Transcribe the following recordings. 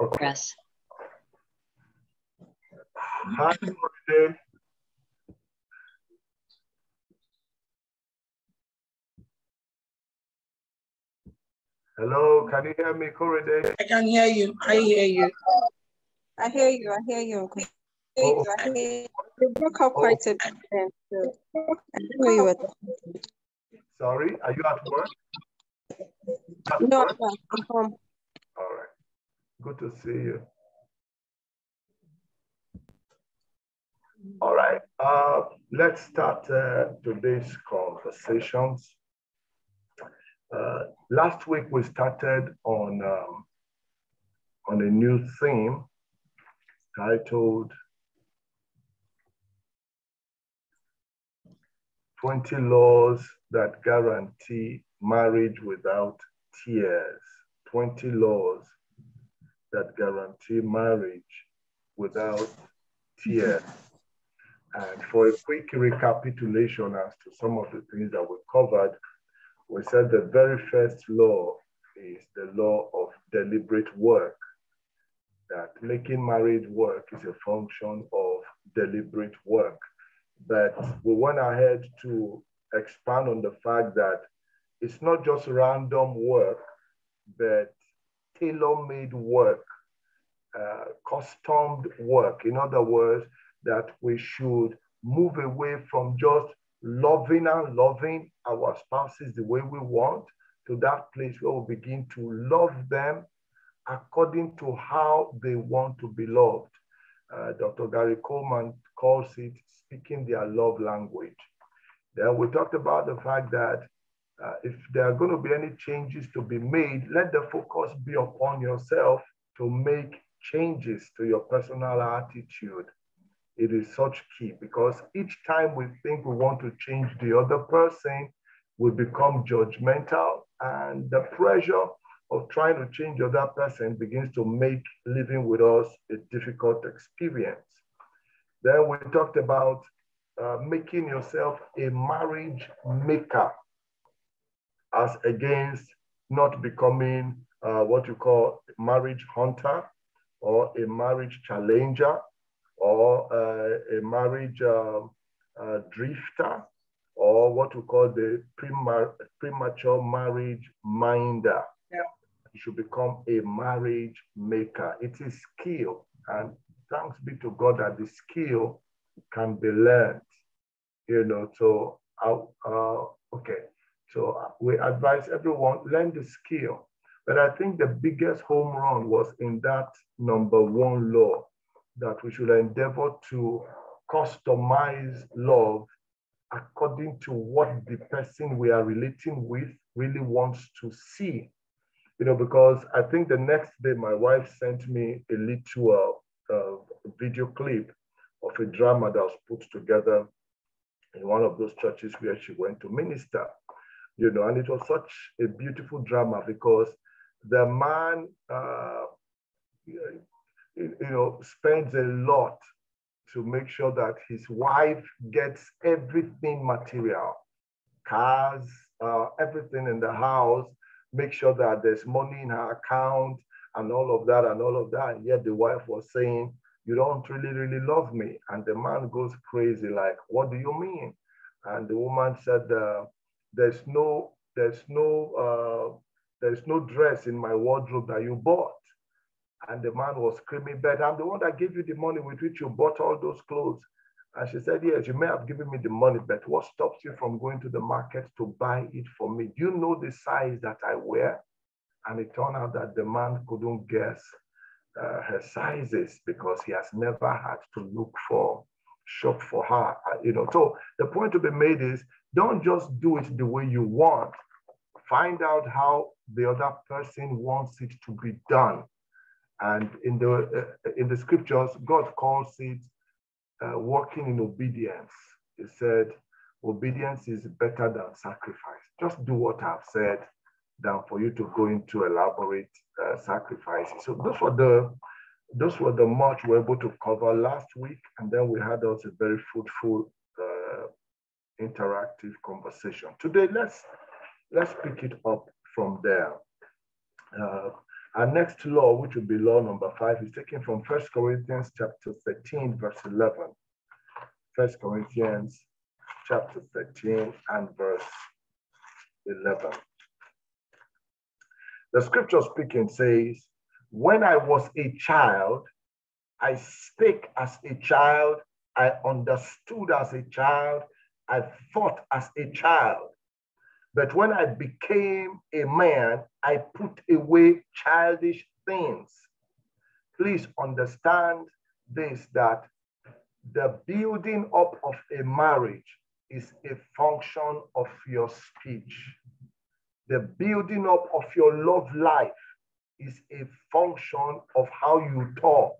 Okay. Yes. Hi, Coride. Hello, can you hear me, Coride? I can hear you. I hear you. I hear you. I hear you. Okay. Oh. I hear you. You broke up oh, oh. quite a bit. So I know you were talking. Sorry, are you at work? At No, work? I'm home. All right. Good to see you. All right. Uh, let's start uh, today's conversations. Uh, last week we started on um, on a new theme titled 20 laws that guarantee marriage without tears. 20 laws that guarantee marriage without tears. And for a quick recapitulation as to some of the things that we covered, we said the very first law is the law of deliberate work. That making marriage work is a function of deliberate work. But we went ahead to expand on the fact that it's not just random work, but tailor made work, uh, customed work. In other words, that we should move away from just loving and loving our spouses the way we want to that place where we begin to love them according to how they want to be loved. Uh, Dr. Gary Chapman calls it speaking their love language. Then we talked about the fact that uh, if there are going to be any changes to be made, let the focus be upon yourself to make changes to your personal attitude. It is such key because each time we think we want to change the other person, we become judgmental and the pressure of trying to change the other person begins to make living with us a difficult experience. Then we talked about uh, making yourself a marriage maker as against not becoming uh, what you call marriage hunter or a marriage challenger or uh, a marriage uh, uh, drifter or what we call the premature marriage minder. Yeah. You should become a marriage maker. It is skill and thanks be to God that the skill can be learned. You know, so uh, okay. So we advise everyone learn the skill. But I think the biggest home run was in that number one law that we should endeavor to customize love according to what the person we are relating with really wants to see. You know, because I think the next day my wife sent me a little uh, uh, video clip of a drama that was put together in one of those churches where she went to minister. You know, and it was such a beautiful drama because the man, uh, you know, spends a lot to make sure that his wife gets everything material, cars, uh, everything in the house, make sure that there's money in her account and all of that and all of that. And yet the wife was saying, you don't really, really love me. And the man goes crazy, like, what do you mean? And the woman said, uh, there's no, there's no, uh, there's no dress in my wardrobe that you bought. And the man was screaming, but I'm the one that gave you the money with which you bought all those clothes. And she said, yes, you may have given me the money, but what stops you from going to the market to buy it for me? Do you know the size that I wear? And it turned out that the man couldn't guess uh, her sizes because he has never had to look for shop for her. Uh, you know, so the point to be made is don't just do it the way you want. Find out how the other person wants it to be done. And in the uh, in the scriptures, God calls it uh, in obedience. He said, obedience is better than sacrifice. Just do what I've said than for you to go into elaborate uh, sacrifices. So those were the those were the much we were able to cover last week, and then we had also a very fruitful interactive conversation. Today, let's let's pick it up from there. Uh, Our next law, which will be law number five, is taken from First Corinthians chapter 13, verse 11. First Corinthians chapter 13 and verse 11. The scripture speaking says, When I was a child, I spake as a child, I understood as a child, I thought as a child. But when I became a man, I put away childish things. Please understand this that the building up of a marriage is a function of your speech. The building up of your love life is a function of how you talk.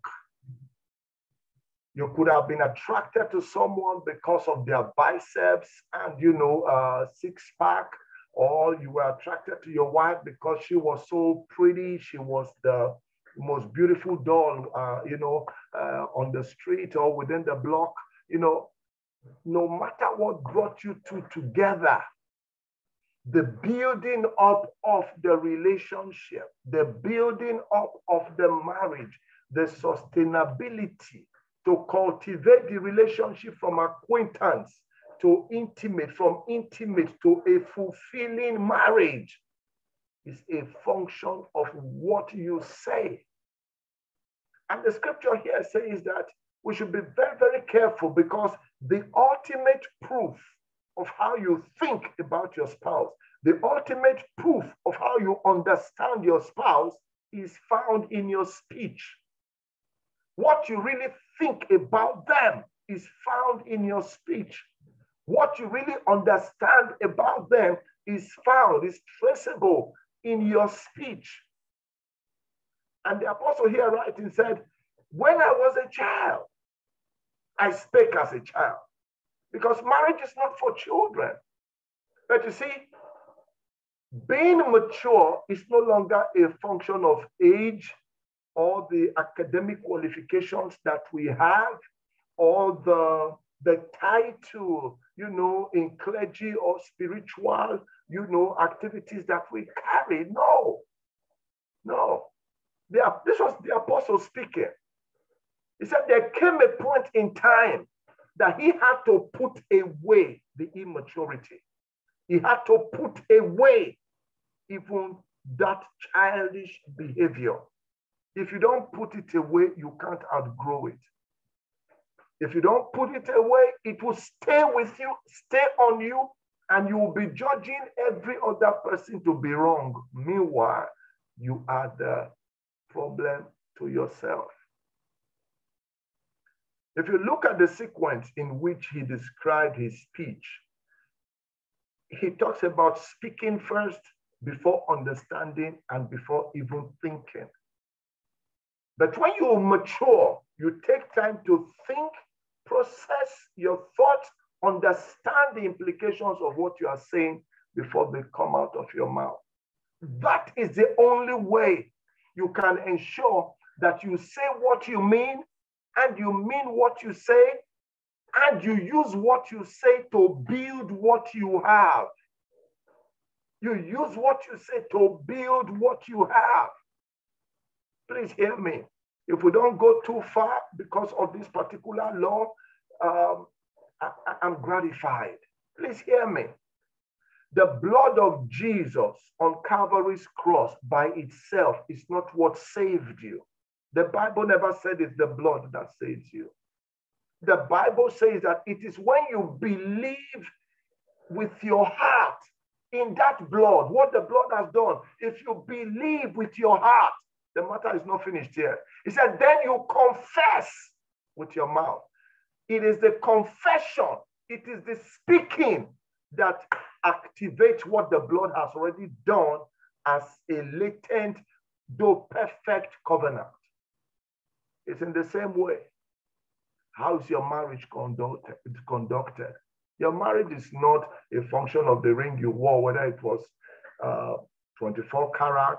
You could have been attracted to someone because of their biceps and, you know, uh, six pack, or you were attracted to your wife because she was so pretty. She was the most beautiful doll, uh, you know, uh, on the street or within the block. You know, no matter what brought you two together, the building up of the relationship, the building up of the marriage, the sustainability to cultivate the relationship from acquaintance to intimate, from intimate to a fulfilling marriage is a function of what you say. And the scripture here says that we should be very, very careful because the ultimate proof of how you think about your spouse, the ultimate proof of how you understand your spouse is found in your speech. What you really think about them is found in your speech. What you really understand about them is found, is traceable in your speech. And the apostle here writing said, When I was a child, I spake as a child. Because marriage is not for children. But you see, being mature is no longer a function of age or the academic qualifications that we have all the, the title, you know, in clergy or spiritual, you know, activities that we carry. No, no. This was the apostle speaking. He said there came a point in time that he had to put away the immaturity. He had to put away even that childish behavior. If you don't put it away, you can't outgrow it. If you don't put it away, it will stay with you, stay on you, and you will be judging every other person to be wrong. Meanwhile, you are the problem to yourself. If you look at the sequence in which he described his speech, he talks about speaking first before understanding and before even thinking. But when you mature, you take time to think, process your thoughts, understand the implications of what you are saying before they come out of your mouth. That is the only way you can ensure that you say what you mean and you mean what you say and you use what you say to build what you have. You use what you say to build what you have. Please hear me. If we don't go too far because of this particular law, um, I, I'm gratified. Please hear me. The blood of Jesus on Calvary's cross by itself is not what saved you. The Bible never said it's the blood that saves you. The Bible says that it is when you believe with your heart in that blood, what the blood has done. If you believe with your heart, the matter is not finished here. He said, then you confess with your mouth. It is the confession, it is the speaking that activates what the blood has already done as a latent, though perfect covenant. It's in the same way. How's your marriage conducted? conducted? Your marriage is not a function of the ring you wore, whether it was uh, 24 carat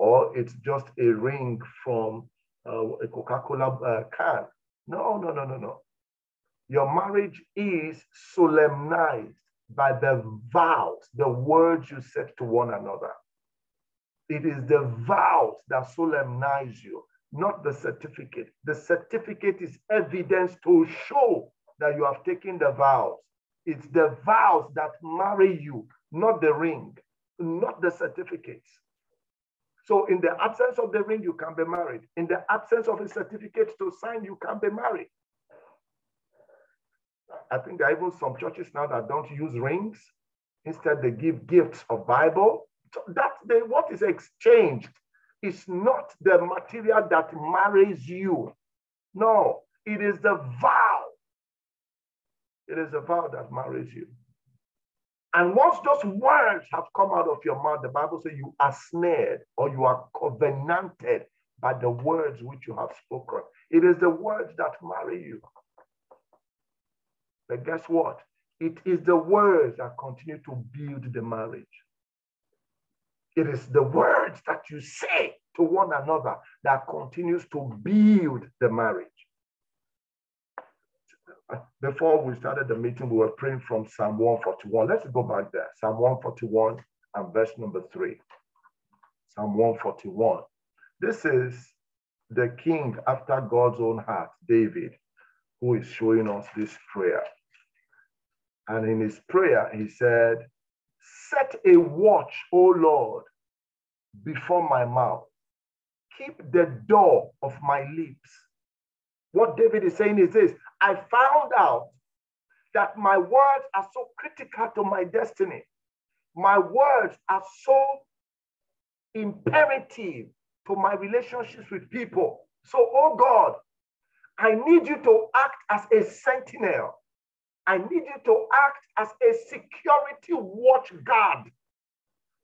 or it's just a ring from uh, a Coca-Cola uh, can. No, no, no, no, no. Your marriage is solemnized by the vows, the words you said to one another. It is the vows that solemnize you, not the certificate. The certificate is evidence to show that you have taken the vows. It's the vows that marry you, not the ring, not the certificates. So, in the absence of the ring, you can be married. In the absence of a certificate to sign, you can be married. I think there are even some churches now that don't use rings. Instead, they give gifts of Bible. So that the, what is exchanged is not the material that marries you. No, it is the vow. It is the vow that marries you. And once those words have come out of your mouth, the Bible says you are snared or you are covenanted by the words which you have spoken. It is the words that marry you. But guess what? It is the words that continue to build the marriage. It is the words that you say to one another that continues to build the marriage. Before we started the meeting, we were praying from Psalm 141. Let's go back there. Psalm 141 and verse number three. Psalm 141. This is the king after God's own heart, David, who is showing us this prayer. And in his prayer, he said, Set a watch, O Lord, before my mouth. Keep the door of my lips. What David is saying is this I found out that my words are so critical to my destiny. My words are so imperative to my relationships with people. So, oh God, I need you to act as a sentinel. I need you to act as a security watch guard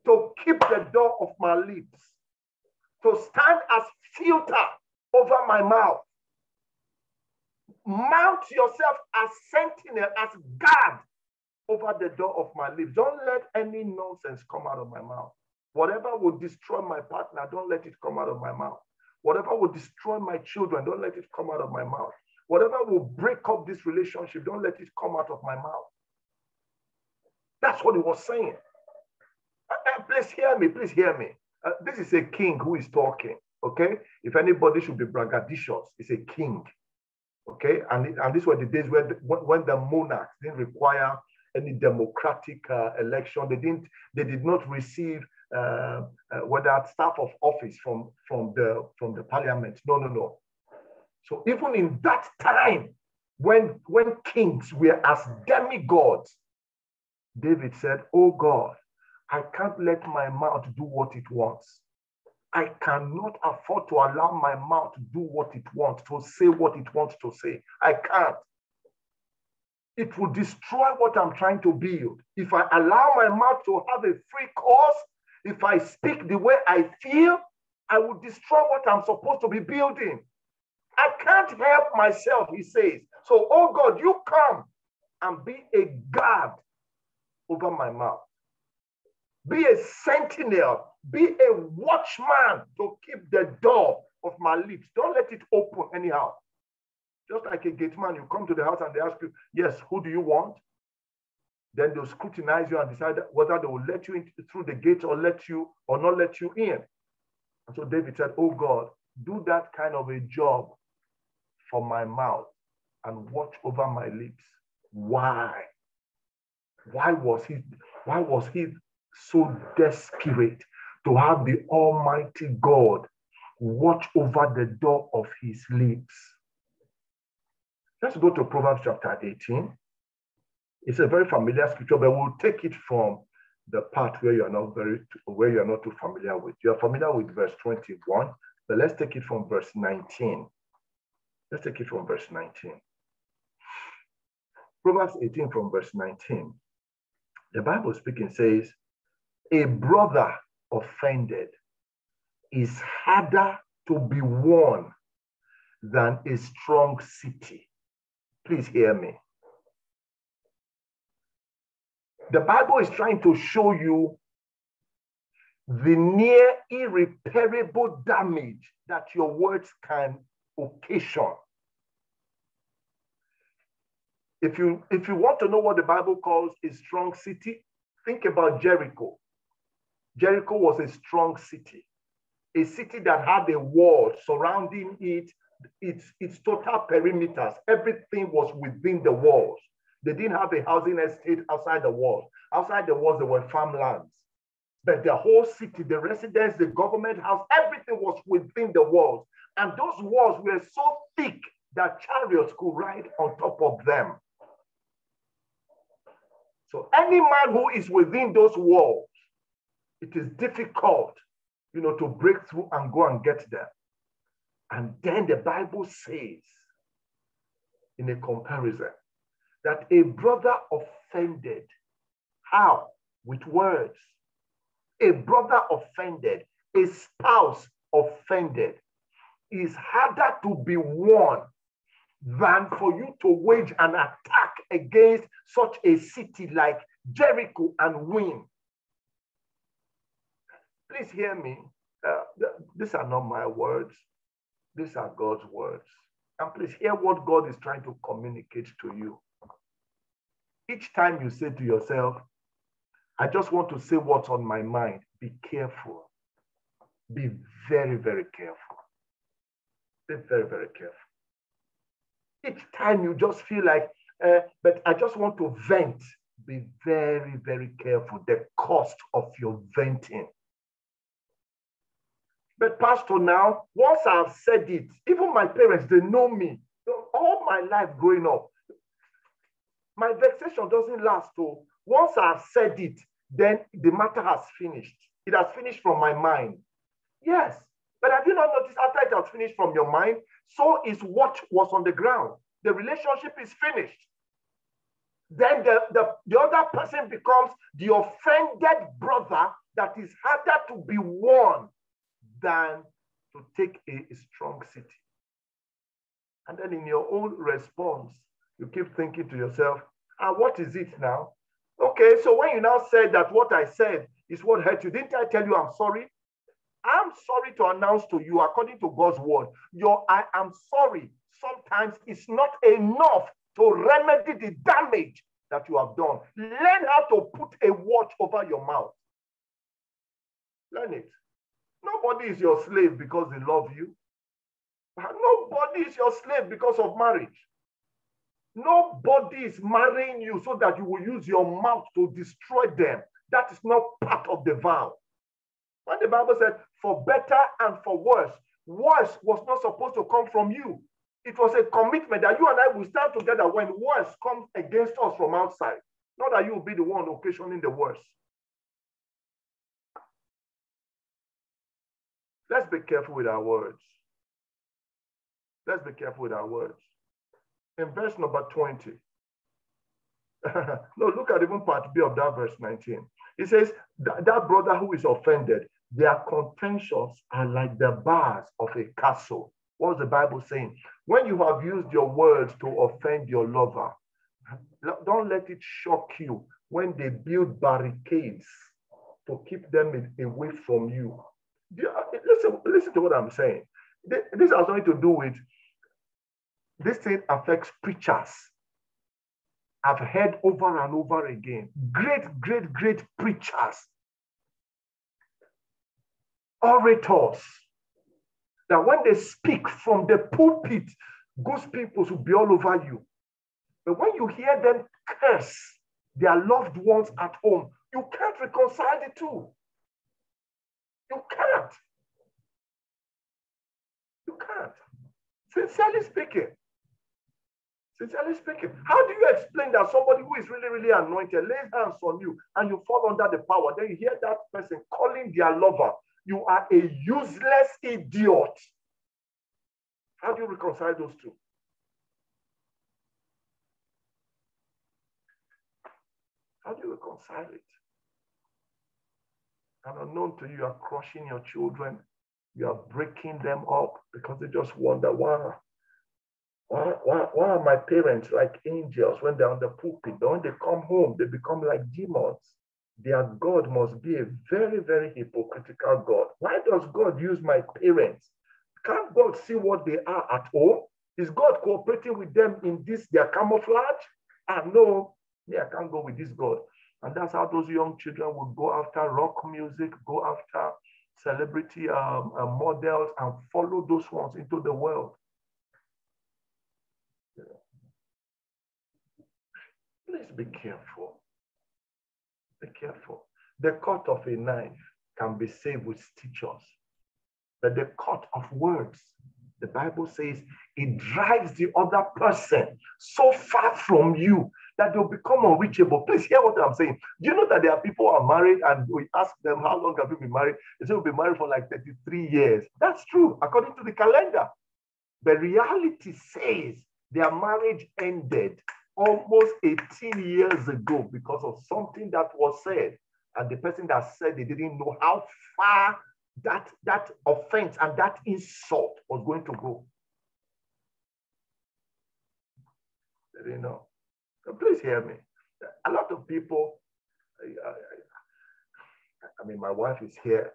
to keep the door of my lips, to stand as filter over my mouth. Mount yourself as sentinel, as guard over the door of my lips. Don't let any nonsense come out of my mouth. Whatever will destroy my partner, don't let it come out of my mouth. Whatever will destroy my children, don't let it come out of my mouth. Whatever will break up this relationship, don't let it come out of my mouth. That's what he was saying. Uh, uh, please hear me. Please hear me. Uh, this is a king who is talking. Okay. If anybody should be braggadocious, it's a king. Okay. And, and these were the days where the, when the monarchs didn't require any democratic uh, election. They didn't. They did not receive uh, uh, whether staff of office from from the from the parliament. No, no, no. So even in that time, when when kings were as demigods, David said, "Oh God, I can't let my mouth do what it wants. I cannot afford to allow my mouth to do what it wants, to say what it wants to say. I can't. It will destroy what I'm trying to build. If I allow my mouth to have a free course, if I speak the way I feel, I will destroy what I'm supposed to be building. I can't help myself, he says. So, oh God, you come and be a guard over my mouth. Be a sentinel. Be a watchman to keep the door of my lips. Don't let it open anyhow. Just like a gate man, you come to the house and they ask you, Yes, who do you want? Then they'll scrutinize you and decide whether they will let you in through the gate or let you or not let you in. And so David said, Oh God, do that kind of a job for my mouth and watch over my lips. Why? Why was he why was he so desperate to have the Almighty God watch over the door of his lips? Let's go to Proverbs chapter 18. It's a very familiar scripture, but we'll take it from the part where you're not very where you're not too familiar with. You're familiar with verse 21, but let's take it from verse 19. Let's take it from verse 19. Proverbs 18 from verse 19. The Bible speaking says, A brother offended is harder to be won than a strong city. Please hear me. The Bible is trying to show you the near irreparable damage that your words can occasion. If you if you want to know what the Bible calls a strong city, think about Jericho. Jericho was a strong city, a city that had a wall surrounding it, its, its total perimeters. Everything was within the walls. They didn't have a housing estate outside the walls. Outside the walls, there were farmlands. But the whole city, the residence, the government house, everything was within the walls. And those walls were so thick that chariots could ride on top of them. So any man who is within those walls, it is difficult, you know, to break through and go and get there. And then the Bible says, in a comparison, that a brother offended. How? With words. A brother offended, a spouse offended is harder to be won than for you to wage an attack against such a city like Jericho and win. Please hear me. Uh, these are not my words. These are God's words. And please hear what God is trying to communicate to you. Each time you say to yourself, I just want to say what's on my mind, be careful. Be very, very careful. Be very, very careful. Each time you just feel like, uh, but I just want to vent, be very, very careful. The cost of your venting. But, Pastor, now, once I've said it, even my parents, they know me all my life growing up. My vexation doesn't last. So, once I've said it, then the matter has finished. It has finished from my mind. Yes. But have you not noticed after it has finished from your mind, so is what was on the ground. The relationship is finished. Then the, the, the other person becomes the offended brother that is harder to be won than to take a, a strong city. And then in your own response, you keep thinking to yourself, ah, what is it now? Okay, so when you now said that what I said is what hurt you, didn't I tell you I'm sorry? I'm sorry to announce to you, according to God's word, your I am sorry sometimes is not enough to remedy the damage that you have done. Learn how to put a watch over your mouth. Learn it. Nobody is your slave because they love you. Nobody is your slave because of marriage. Nobody is marrying you so that you will use your mouth to destroy them. That is not part of the vow. When the Bible said, for better and for worse, worse was not supposed to come from you. It was a commitment that you and I will stand together when worse comes against us from outside. Not that you will be the one occasioning the worst. Let's be careful with our words. Let's be careful with our words. In verse number 20, no, look at even part B of that verse 19. It says, that, that brother who is offended, their contentions are like the bars of a castle. What's the Bible saying? When you have used your words to offend your lover, don't let it shock you when they build barricades to keep them away from you. Uh, listen, listen to what I'm saying. This has nothing to do with this thing affects preachers. I've heard over and over again. Great, great, great preachers, orators, that when they speak from the pulpit, God's people will be all over you. But when you hear them curse their loved ones at home, you can't reconcile the two. You can't. You can't. Sincerely speaking. Sincerely speaking, how do you explain that somebody who is really, really anointed lays hands on you and you fall under the power? Then you hear that person calling their lover you are a useless idiot. How do you reconcile those two? How do you reconcile it? And unknown to you, you are crushing your children. You are breaking them up because they just wonder why. Why, why, why are my parents like angels when they're on the pulpit? But when they come home, they become like demons their God must be a very, very hypocritical God. Why does God use my parents? Can't God see what they are at home? Is God cooperating with them in this, their camouflage? Ah, no, yeah, I can't go with this God. And that's how those young children will go after rock music, go after celebrity um, uh, models, and follow those ones into the world. Please be careful. Be careful. The cut of a knife can be saved with stitches, but the cut of words, the Bible says, it drives the other person so far from you that they'll become unreachable. Please hear what I'm saying. Do you know that there are people who are married and we ask them, How long have you been married? They say, We've been married for like 33 years. That's true, according to the calendar. But reality says their marriage ended almost 18 years ago because of something that was said. And the person that said they didn't know how far that, that offense and that insult was going to go. They didn't know. Please hear me. A lot of people, I, mean, my wife is here.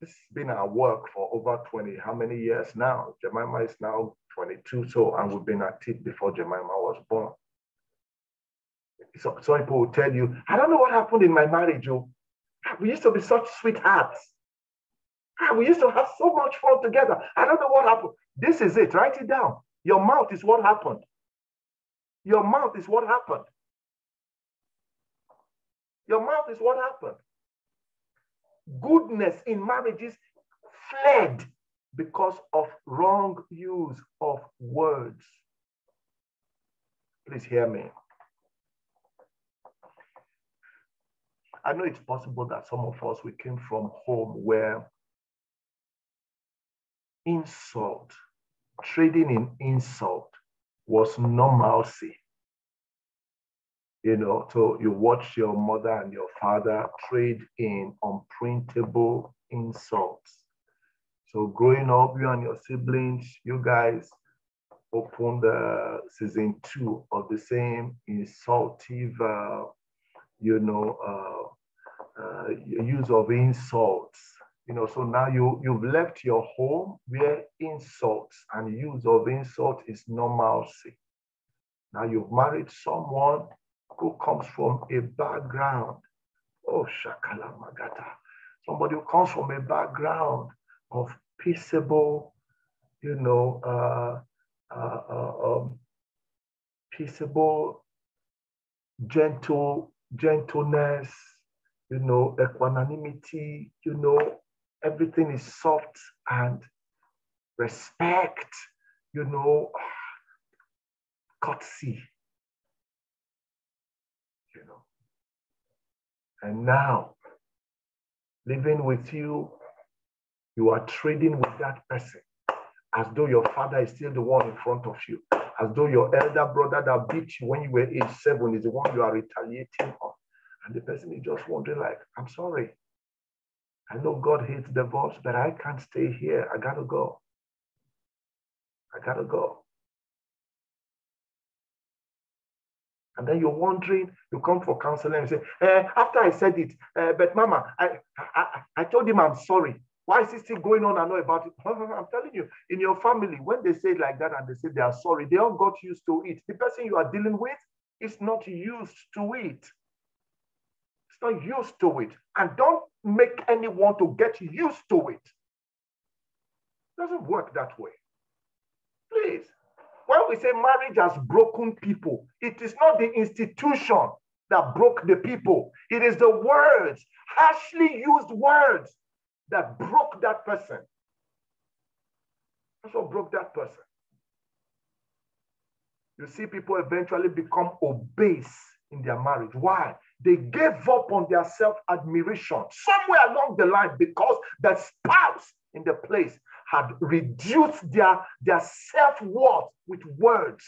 This has been our work for over 20, how many years now? Jemima is now 22, so, and we've been at it before Jemima was born. So, some people will tell you, I don't know what happened in my marriage. Oh. We used to be such sweethearts. Ah, we used to have so much fun together. I don't know what happened. This is it. Write it down. Your mouth is what happened. Your mouth is what happened. Your mouth is what happened. Goodness in marriages fled because of wrong use of words. Please hear me. I know it's possible that some of us, we came from home where insult, trading in insult was normalcy. You know, so you watch your mother and your father trade in unprintable insults. So growing up, you and your siblings, you guys opened the season two of the same insultive, uh, you know, uh, uh, use of insults you know, so now you, you've left your home where insults and use of insult is normalcy. Now you've married someone who comes from a background. Oh, Shakala Magata. Somebody who comes from a background of peaceable, you know, uh, uh, uh, um, peaceable, gentle, gentleness, you know, equanimity, you know, everything is soft and respect, you know, courtesy, you know. And now, living with you, you are trading with that person as though your father is still the one in front of you, as though your elder brother that beat you when you were age seven is the one you are retaliating on. And the person is just wondering, like, I'm sorry, I know God hates divorce, but I can't stay here. I gotta go. I gotta go. And then you're wondering, you come for counseling and say, eh, after I said it, eh, but mama, I, I, I told him I'm sorry. Why is he still going on and know about it? I'm telling you, in your family, when they say it like that and they say they are sorry, they all got used to it. The person you are dealing with is not used to it. Used to it. And don't make anyone to get used to it. it doesn't work that way. Please. When we say marriage has broken people, it is not the institution that broke the people. It is the words, harshly used words, that broke that person. That's what broke that person. You see people eventually become obese in their marriage. Why? They gave up on their self admiration somewhere along the line because the spouse in the place had reduced their, their self worth with words.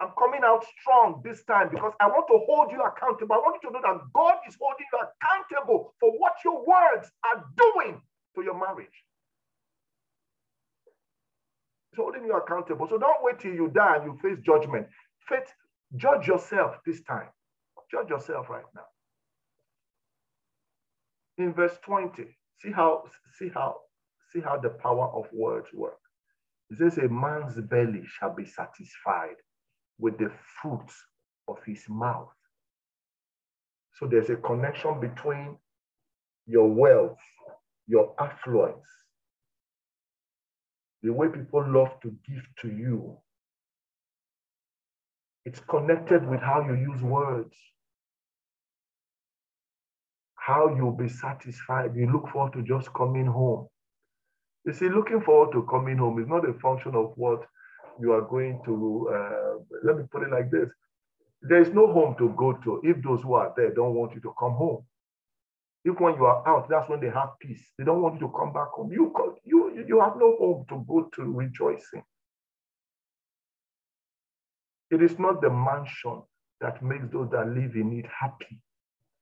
I'm coming out strong this time because I want to hold you accountable. I want you to know that God is holding you accountable for what your words are doing to your marriage. He's holding you accountable. So don't wait till you die and you face judgment. Faith, Judge yourself this time. Judge yourself right now. In verse 20, see how see how see how the power of words work. It says a man's belly shall be satisfied with the fruits of his mouth. So there's a connection between your wealth, your affluence, the way people love to give to you. It's connected with how you use words, how you'll be satisfied. You look forward to just coming home. You see, looking forward to coming home is not a function of what you are going to, uh, let me put it like this. There is no home to go to if those who are there don't want you to come home. If when you are out, that's when they have peace. They don't want you to come back home. You, you, you have no home to go to rejoicing. It is not the mansion that makes those that live in it happy.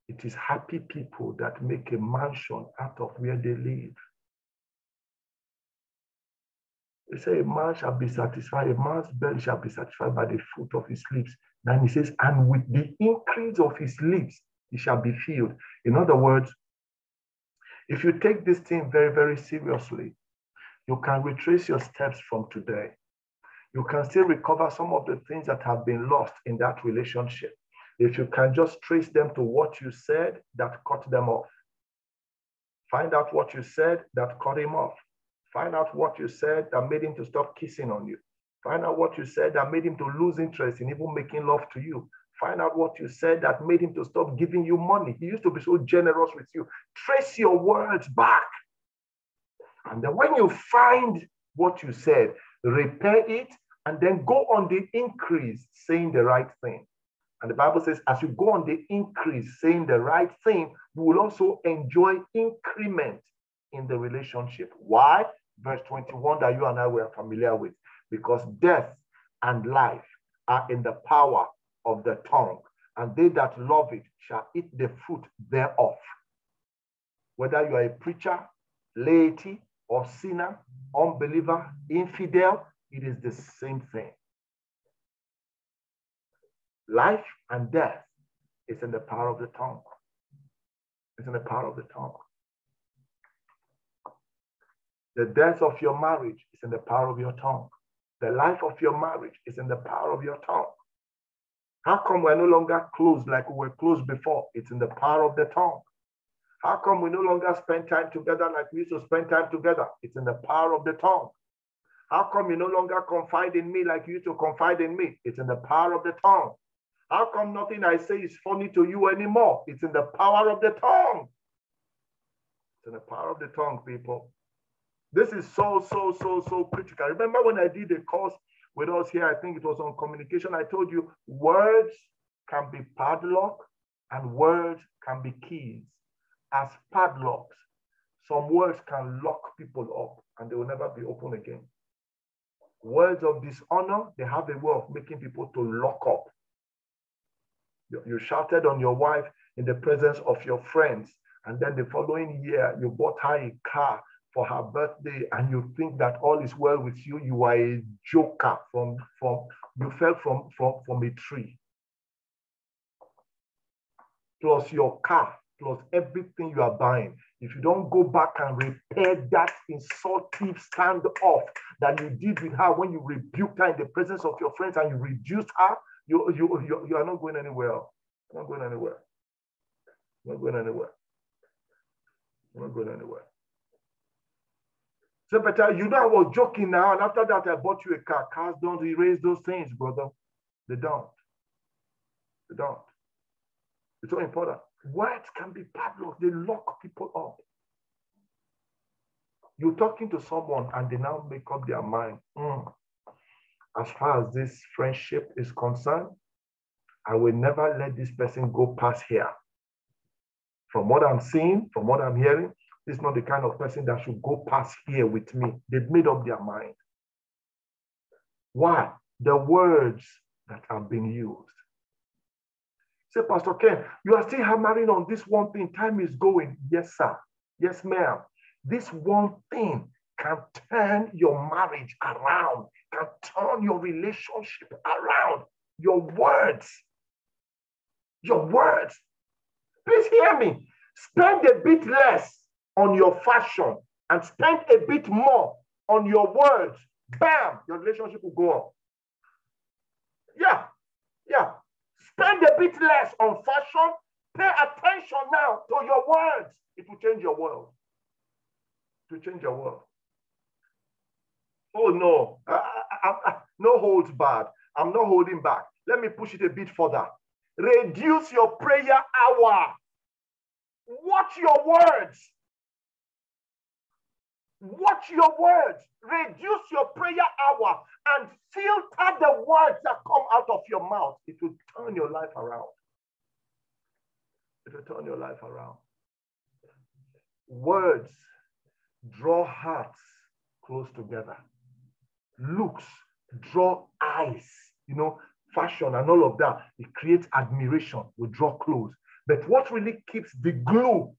It is happy people that make a mansion out of where they live. They say a man shall be satisfied, a man's belly shall be satisfied by the fruit of his lips. Then he says, and with the increase of his lips, he shall be filled. In other words, if you take this thing very, very seriously, you can retrace your steps from today. You can still recover some of the things that have been lost in that relationship. If you can just trace them to what you said that cut them off. Find out what you said that cut him off. Find out what you said that made him to stop kissing on you. Find out what you said that made him to lose interest in even making love to you. Find out what you said that made him to stop giving you money. He used to be so generous with you. Trace your words back. And then when you find what you said, repair it and then go on the increase saying the right thing. And the Bible says, as you go on the increase saying the right thing, you will also enjoy increment in the relationship. Why? Verse 21 that you and I were familiar with. Because death and life are in the power of the tongue, and they that love it shall eat the fruit thereof. Whether you are a preacher, laity, or sinner, unbeliever, infidel, it is the same thing. Life and death is in the power of the tongue. It's in the power of the tongue. The death of your marriage is in the power of your tongue. The life of your marriage is in the power of your tongue. How come we're no longer close like we were close before? It's in the power of the tongue. How come we no longer spend time together like we used to spend time together? It's in the power of the tongue. How come you no longer confide in me like you used to confide in me? It's in the power of the tongue. How come nothing I say is funny to you anymore? It's in the power of the tongue. It's in the power of the tongue, people. This is so, so, so, so critical. Remember when I did the course with us here, I think it was on communication. I told you words can be padlock and words can be keys. As padlocks, some words can lock people up and they will never be open again. Words of dishonor, they have a way of making people to lock up. You shouted on your wife in the presence of your friends, and then the following year you bought her a car for her birthday and you think that all is well with you, you are a joker from, from you fell from, from, from a tree. Plus your car, plus everything you are buying. If you don't go back and repair that insultive standoff that you did with her when you rebuked her in the presence of your friends and you reduced her, you, you, you, you are not going anywhere. You're not going anywhere. You're not going anywhere. You're not going anywhere. So, Peter, you know I was joking now, and after that I bought you a car. Cars don't erase those things, brother. They don't. They don't. It's so important. Words can be padlocked. They lock people up. You're talking to someone and they now make up their mind. Mm. As far as this friendship is concerned, I will never let this person go past here. From what I'm seeing, from what I'm hearing, this is not the kind of person that should go past here with me. They've made up their mind. Why? The words that have been used. Say, Pastor Ken, you are still hammering on this one thing. Time is going. Yes, sir. Yes, ma'am. This one thing can turn your marriage around, can turn your relationship around. Your words. Your words. Please hear me. Spend a bit less on your fashion and spend a bit more on your words, bam, your relationship will go up. Yeah, yeah. Spend a bit less on fashion. Pay attention now to your words. It will change your world. To change your world. Oh no, I, I, I, no holds barred. I'm not holding back. Let me push it a bit further. Reduce your prayer hour. Watch your words. Watch your words. Reduce your prayer hour and filter the words that come out of your mouth. It will turn your life around. It will turn your life around. Words draw hearts close together. Looks draw eyes. You know, fashion and all of that. It creates admiration. We draw close. But what really keeps the glue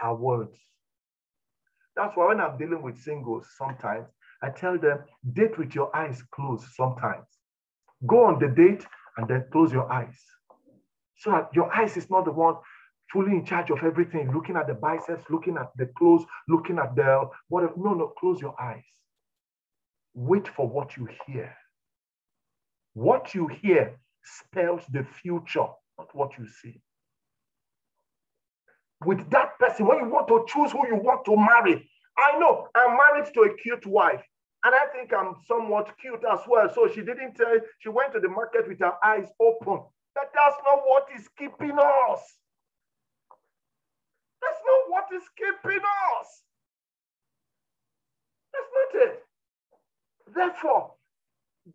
are words. That's why when I'm dealing with singles, sometimes I tell them, date with your eyes closed sometimes. Go on the date and then close your eyes. So that your eyes is not the one fully in charge of everything, looking at the biceps, looking at the clothes, looking at the whatever. No, no, close your eyes. Wait for what you hear. What you hear spells the future, not what you see. With that person, when you want to choose who you want to marry, I know I'm married to a cute wife, and I think I'm somewhat cute as well. So she didn't tell, she went to the market with her eyes open. But that's not what is keeping us. That's not what is keeping us. That's not it. Therefore,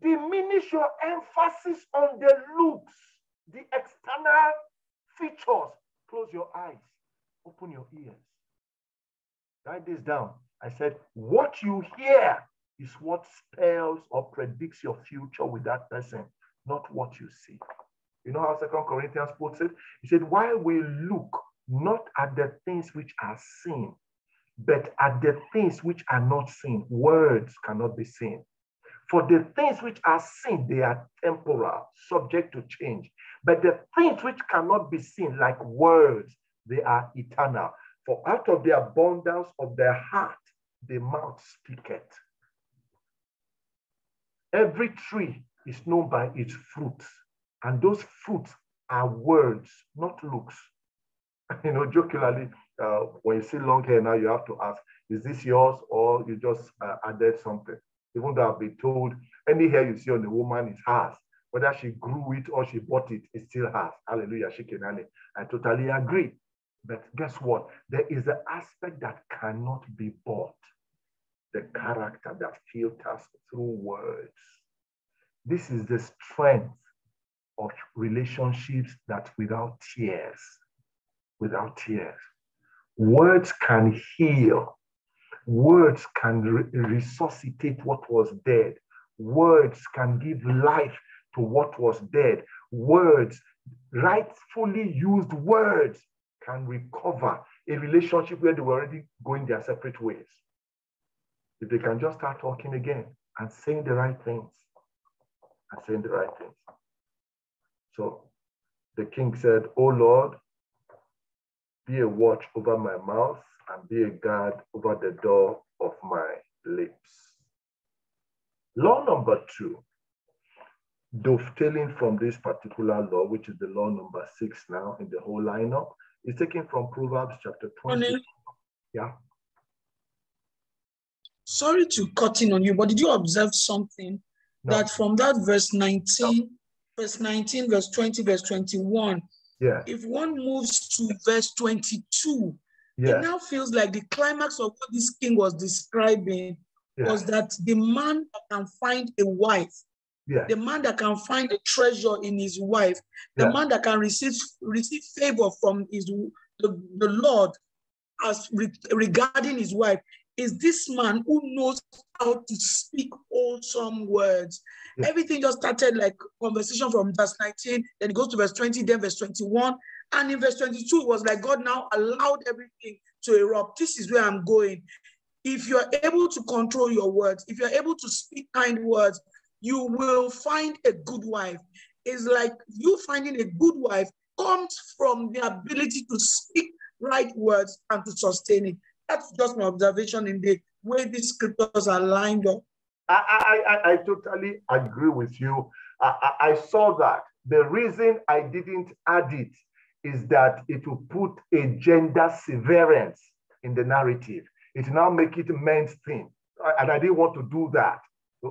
diminish your emphasis on the looks, the external features. Close your eyes, open your ears. Write this down. I said, what you hear is what spells or predicts your future with that person, not what you see. You know how Second Corinthians puts it? He said, while we look not at the things which are seen, but at the things which are not seen, words cannot be seen. For the things which are seen, they are temporal, subject to change. But the things which cannot be seen, like words, they are eternal. For out of the abundance of their heart, the mouth speaketh. Every tree is known by its fruits, and those fruits are words, not looks. You know, jokingly, uh, when you see long hair now, you have to ask, is this yours or you just uh, added something? even though I've been told any hair you see on a woman is hers. Whether she grew it or she bought it, it's still hers. Hallelujah, she Shikinani. I totally agree. But guess what? There is an aspect that cannot be bought. The character that filters through words. This is the strength of relationships that without tears, without tears, words can heal Words can re resuscitate what was dead. Words can give life to what was dead. Words, rightfully used words, can recover a relationship where they were already going their separate ways. If they can just start talking again and saying the right things and saying the right things. So the king said, Oh Lord, be a watch over my mouth and be a guard over the door of my lips. Law number two, dovetailing from this particular law, which is the law number six now in the whole lineup, is taken from Proverbs chapter 20. Honey. Yeah. Sorry to cut in on you, but did you observe something no. that from that verse 19, no. verse 19, verse 20, verse 21, yeah. if one moves to verse 22, yeah. It now feels like the climax of what this king was describing yeah. was that the man that can find a wife, yeah. the man that can find a treasure in his wife, the yeah. man that can receive receive favor from his the, the Lord as re, regarding his wife is this man who knows how to speak wholesome words. Yeah. Everything just started like conversation from verse 19, then it goes to verse 20, then verse 21, and in verse 22, it was like God now allowed everything to erupt. This is where I'm going. If you're able to control your words, if you're able to speak kind words, you will find a good wife. It's like you finding a good wife comes from the ability to speak right words and to sustain it. That's just my observation in the way these scriptures are lined up. I, I, I, totally agree with you. I, I, I saw that The reason I didn't add it is that it will put a gender severance in the narrative. It now make it men's thing. And I didn't want to do that.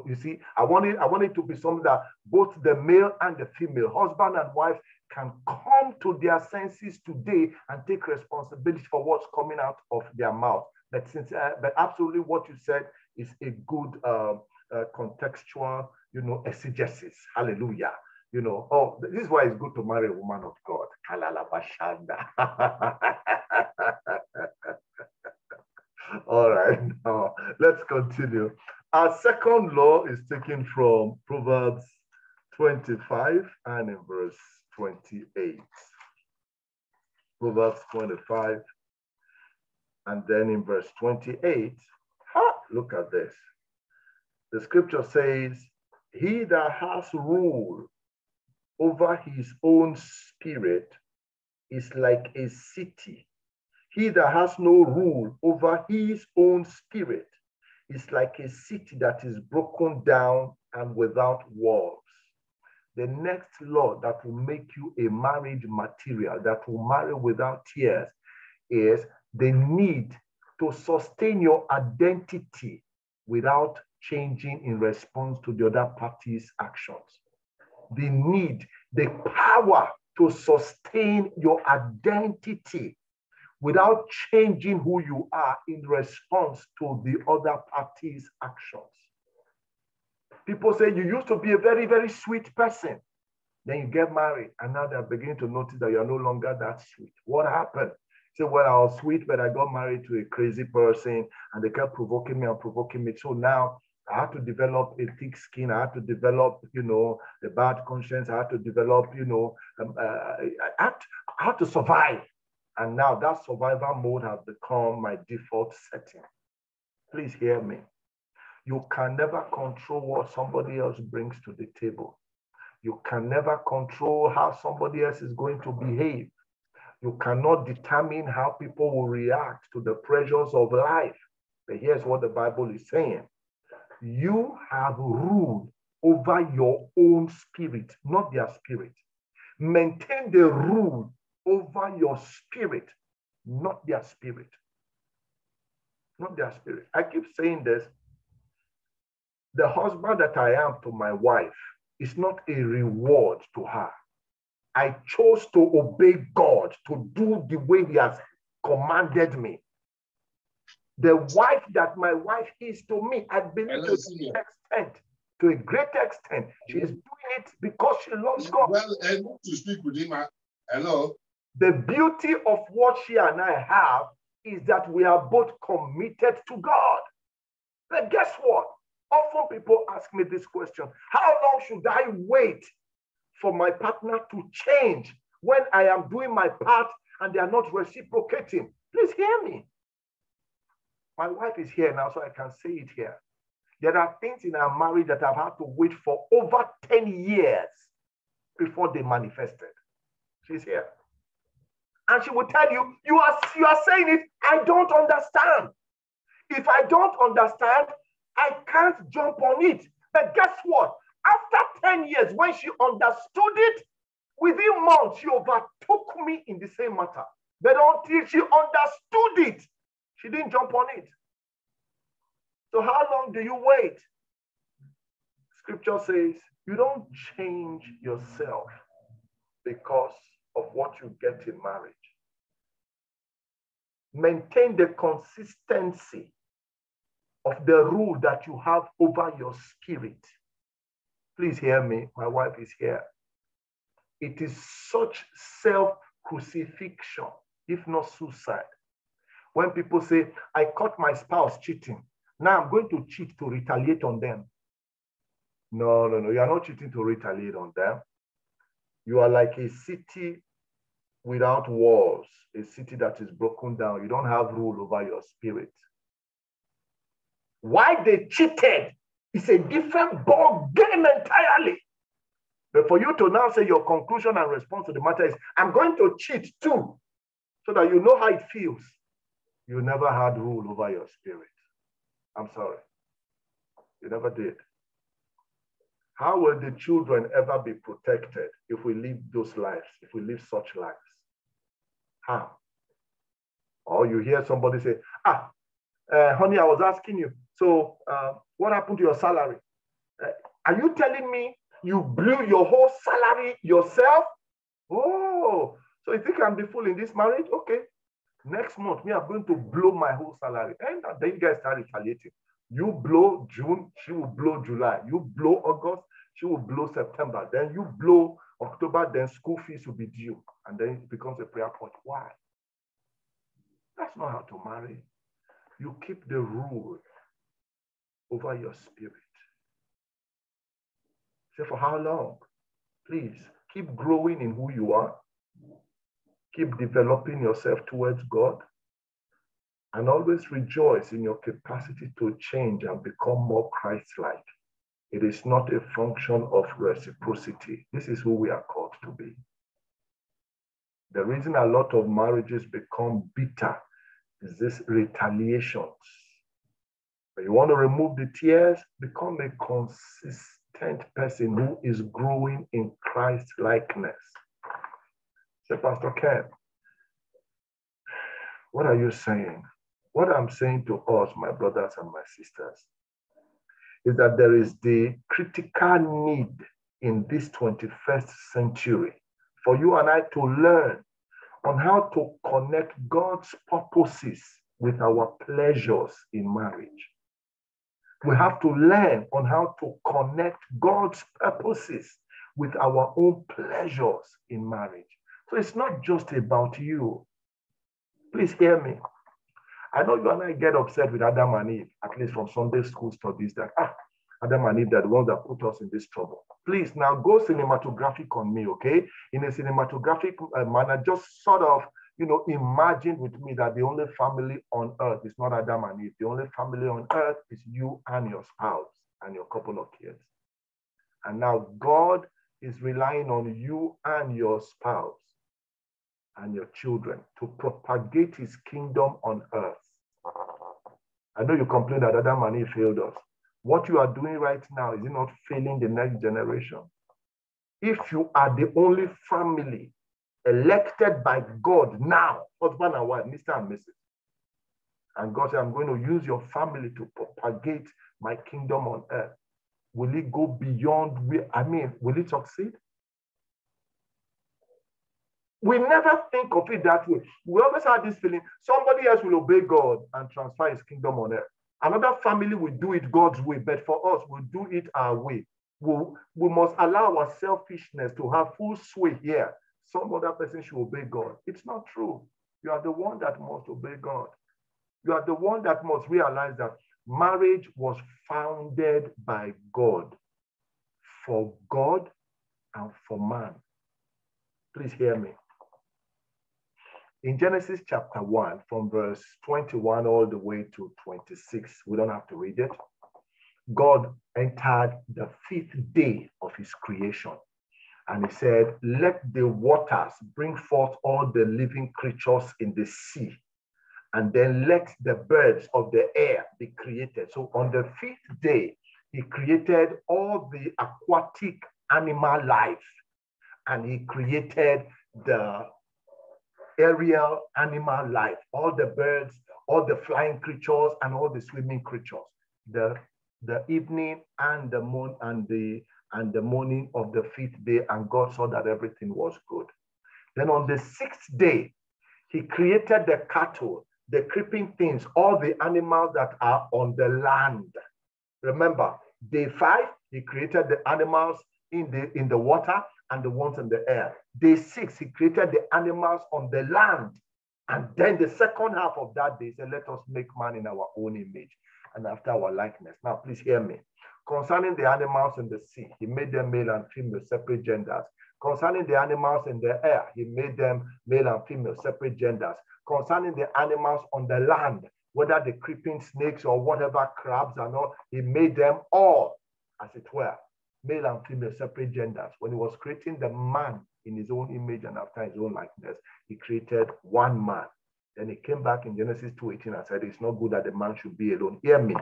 You see, I wanted, I wanted to be something that both the male and the female, husband and wife, can come to their senses today and take responsibility for what's coming out of their mouth. But since, uh, but absolutely, what you said is a good uh, uh, contextual, you know, exegesis. Hallelujah. You know, oh, this is why it's good to marry a woman of God. All right, now let's continue. Our second law is taken from Proverbs 25 and in verse 28. Proverbs 25 and then in verse 28, ha, look at this. The scripture says, He that has rule over his own spirit is like a city. He that has no rule over his own spirit is like a city that is broken down and without walls. The next law that will make you a marriage material, that will marry without tears, is the need to sustain your identity without changing in response to the other party's actions. The need, the power to sustain your identity without changing who you are in response to the other party's actions. People say you used to be a very, very sweet person. Then you get married, and now they're beginning to notice that you're no longer that sweet. What happened? Say, well, I was sweet, but I got married to a crazy person, and they kept provoking me and provoking me. So now I had to develop a thick skin. I had to develop, you know, the bad conscience. I had to develop, you know, um, uh, I, had, I had to survive. And now that survival mode has become my default setting. Please hear me. You can never control what somebody else brings to the table. You can never control how somebody else is going to behave. You cannot determine how people will react to the pressures of life. But here's what the Bible is saying you have ruled over your own spirit, not their spirit. Maintain the rule over your spirit, not their spirit. Not their spirit. I keep saying this the husband that I am to my wife is not a reward to her. I chose to obey God to do the way He has commanded me. The wife that my wife is to me, I believe to an extent, to a great extent, she is doing it because she loves God. Well, able to speak with him. Hello. The beauty of what she and I have is that we are both committed to God. But guess what? Often people ask me this question How long should I wait for my partner to change when I am doing my part and they are not reciprocating? Please hear me. My wife is here now, so I can say it here. There are things in our marriage that I've had to wait for over 10 years before they manifested. She's here. And she will tell you, you are, you are saying it, I don't understand. If I don't understand, I can't jump on it. But guess what? After 10 years, when she understood it, within months, she overtook me in the same matter. But until she understood it, she didn't jump on it. So, how long do you wait? Scripture says you don't change yourself because of what you get in marriage. Maintain the consistency of the rule that you have over your spirit. Please hear me. My wife is here. It is such self crucifixion, if not suicide. When people say, I caught my spouse cheating, now I'm going to cheat to retaliate on them. No, no, no. You are not cheating to retaliate on them. You are like a city without walls, a city that is broken down. You don't have rule over your spirit. Why they cheated is a different ball game entirely. But for you to now say your conclusion and response to the matter is, I'm going to cheat too, so that you know how it feels. You never had rule over your spirit. I'm sorry. You never did. How will the children ever be protected if we live those lives, if we live such lives? How? Or you hear somebody say, ah, uh, honey, I was asking you, so uh, what happened to your salary? Uh, are you telling me you blew your whole salary yourself? Oh, so if you think I'm the fool in this marriage? Okay. Next month, me, I'm going to blow my whole salary. And then you guys start retaliating. You blow June, she will blow July. You blow August, she will blow September. Then you blow October, then school fees will be due. And then it becomes a prayer point. Why? That's not how to marry. You keep the rule over your spirit. Say, for how long? Please keep growing in who you are. Keep developing yourself towards God and always rejoice in your capacity to change and become more Christ like. It is not a function of reciprocity. This is who we are called to be. The reason a lot of marriages become bitter is this retaliations. When you want to remove the tears, become a consistent person who is growing in Christ likeness. Say, Pastor Ken, what are you saying? What I'm saying to us, my brothers and my sisters, is that there is the critical need in this 21st century for you and I to learn on how to connect God's purposes with our pleasures in marriage. We have to learn on how to connect God's purposes with our own pleasures in marriage. So it's not just about you. Please hear me. I know you and I get upset with Adam and Eve, at least from Sunday school studies, that ah, Adam and Eve that ones that put us in this trouble. Please now go cinematographic on me, okay? In a cinematographic uh, manner, just sort of, you know, imagine with me that the only family on earth is not Adam and Eve. The only family on earth is you and your spouse and your couple of kids. And now God is relying on you and your spouse and your children to propagate his kingdom on earth. I know you complain that Adam and Eve failed us. What you are doing right now is it not failing the next generation? If you are the only family elected by God now, husband and wife, Mr. and Mrs., and God said, I'm going to use your family to propagate my kingdom on earth. Will it go beyond I mean, will it succeed? We never think of it that way. We always have this feeling somebody else will obey God and transfer his kingdom on earth. Another family will do it God's way, but for us, we'll do it our way. We'll, we must allow our selfishness to have full sway here. Some other person should obey God. It's not true. You are the one that must obey God. You are the one that must realize that marriage was founded by God for God and for man. Please hear me. In Genesis chapter 1, from verse 21 all the way to 26, we don't have to read it. God entered the fifth day of his creation. And he said, Let the waters bring forth all the living creatures in the sea, and then let the birds of the air be created. So on the fifth day, he created all the aquatic animal life, and he created the aerial animal life, all the birds, all the flying creatures, and all the swimming creatures. The, the evening and the moon and the and the morning of the fifth day, and God saw that everything was good. Then on the sixth day, he created the cattle, the creeping things, all the animals that are on the land. Remember, day five, he created the animals in the in the water and the ones in the air. Day six, he created the animals on the land. And then the second half of that day, he said, Let us make man in our own image and after our likeness. Now, please hear me. Concerning the animals in the sea, he made them male and female, separate genders. Concerning the animals in the air, he made them male and female, separate genders. Concerning the animals on the land, whether the creeping snakes or whatever crabs and all, he made them all, as it were, male and female, separate genders. When he was creating the man in his own image and after his own likeness, he created one man. Then he came back in Genesis 2.18 and said, it's not good that the man should be alone. Hear me.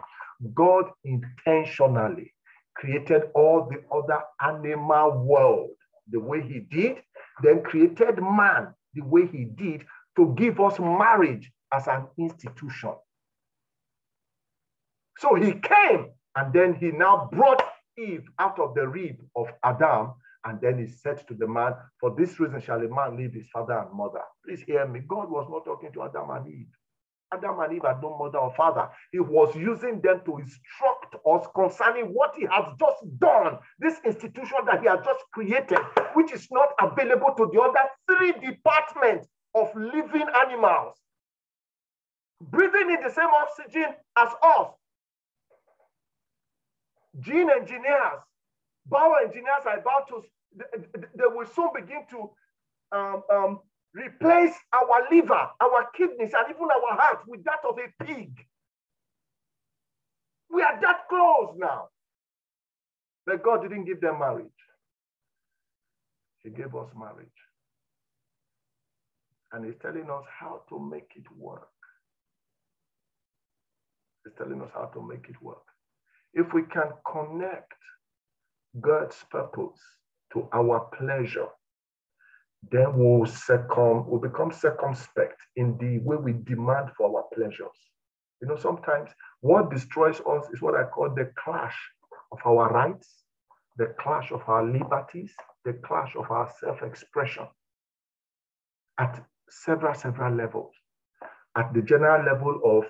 God intentionally created all the other animal world the way he did, then created man the way he did to give us marriage as an institution. So he came and then he now brought Eve out of the rib of Adam. And then he said to the man, For this reason shall a man leave his father and mother. Please hear me. God was not talking to Adam and Eve. Adam and Eve had no mother or father. He was using them to instruct us concerning what he has just done, this institution that he has just created, which is not available to the other three departments of living animals. Breathing in the same oxygen as us. Gene engineers, bio engineers are about to, they will soon begin to um, um, replace our liver, our kidneys, and even our heart with that of a pig. We are that close now. But God didn't give them marriage. He gave us marriage. And he's telling us how to make it work. He's telling us how to make it work. If we can connect God's purpose to our pleasure, then we'll, circum, we'll become circumspect in the way we demand for our pleasures. You know, sometimes what destroys us is what I call the clash of our rights, the clash of our liberties, the clash of our self-expression at several, several levels. At the general level of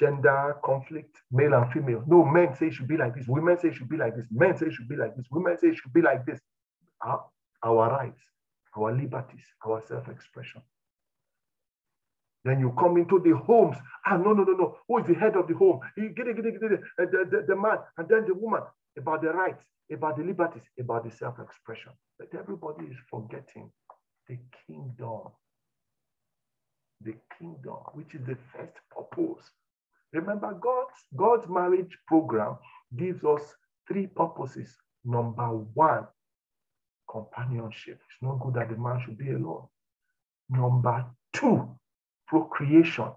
gender conflict, male and female. No, men say it should be like this. Women say it should be like this. Men say it should be like this. Women say it should be like this. Our, our rights our liberties, our self-expression. Then you come into the homes. Ah, no, no, no, no. Who is the head of the home? He get it, get it, get it. The, the, the man, and then the woman. About the rights, about the liberties, about the self-expression. But everybody is forgetting the kingdom. The kingdom, which is the first purpose. Remember, God's, God's marriage program gives us three purposes. Number one, companionship. It's not good that the man should be alone. Number two, procreation,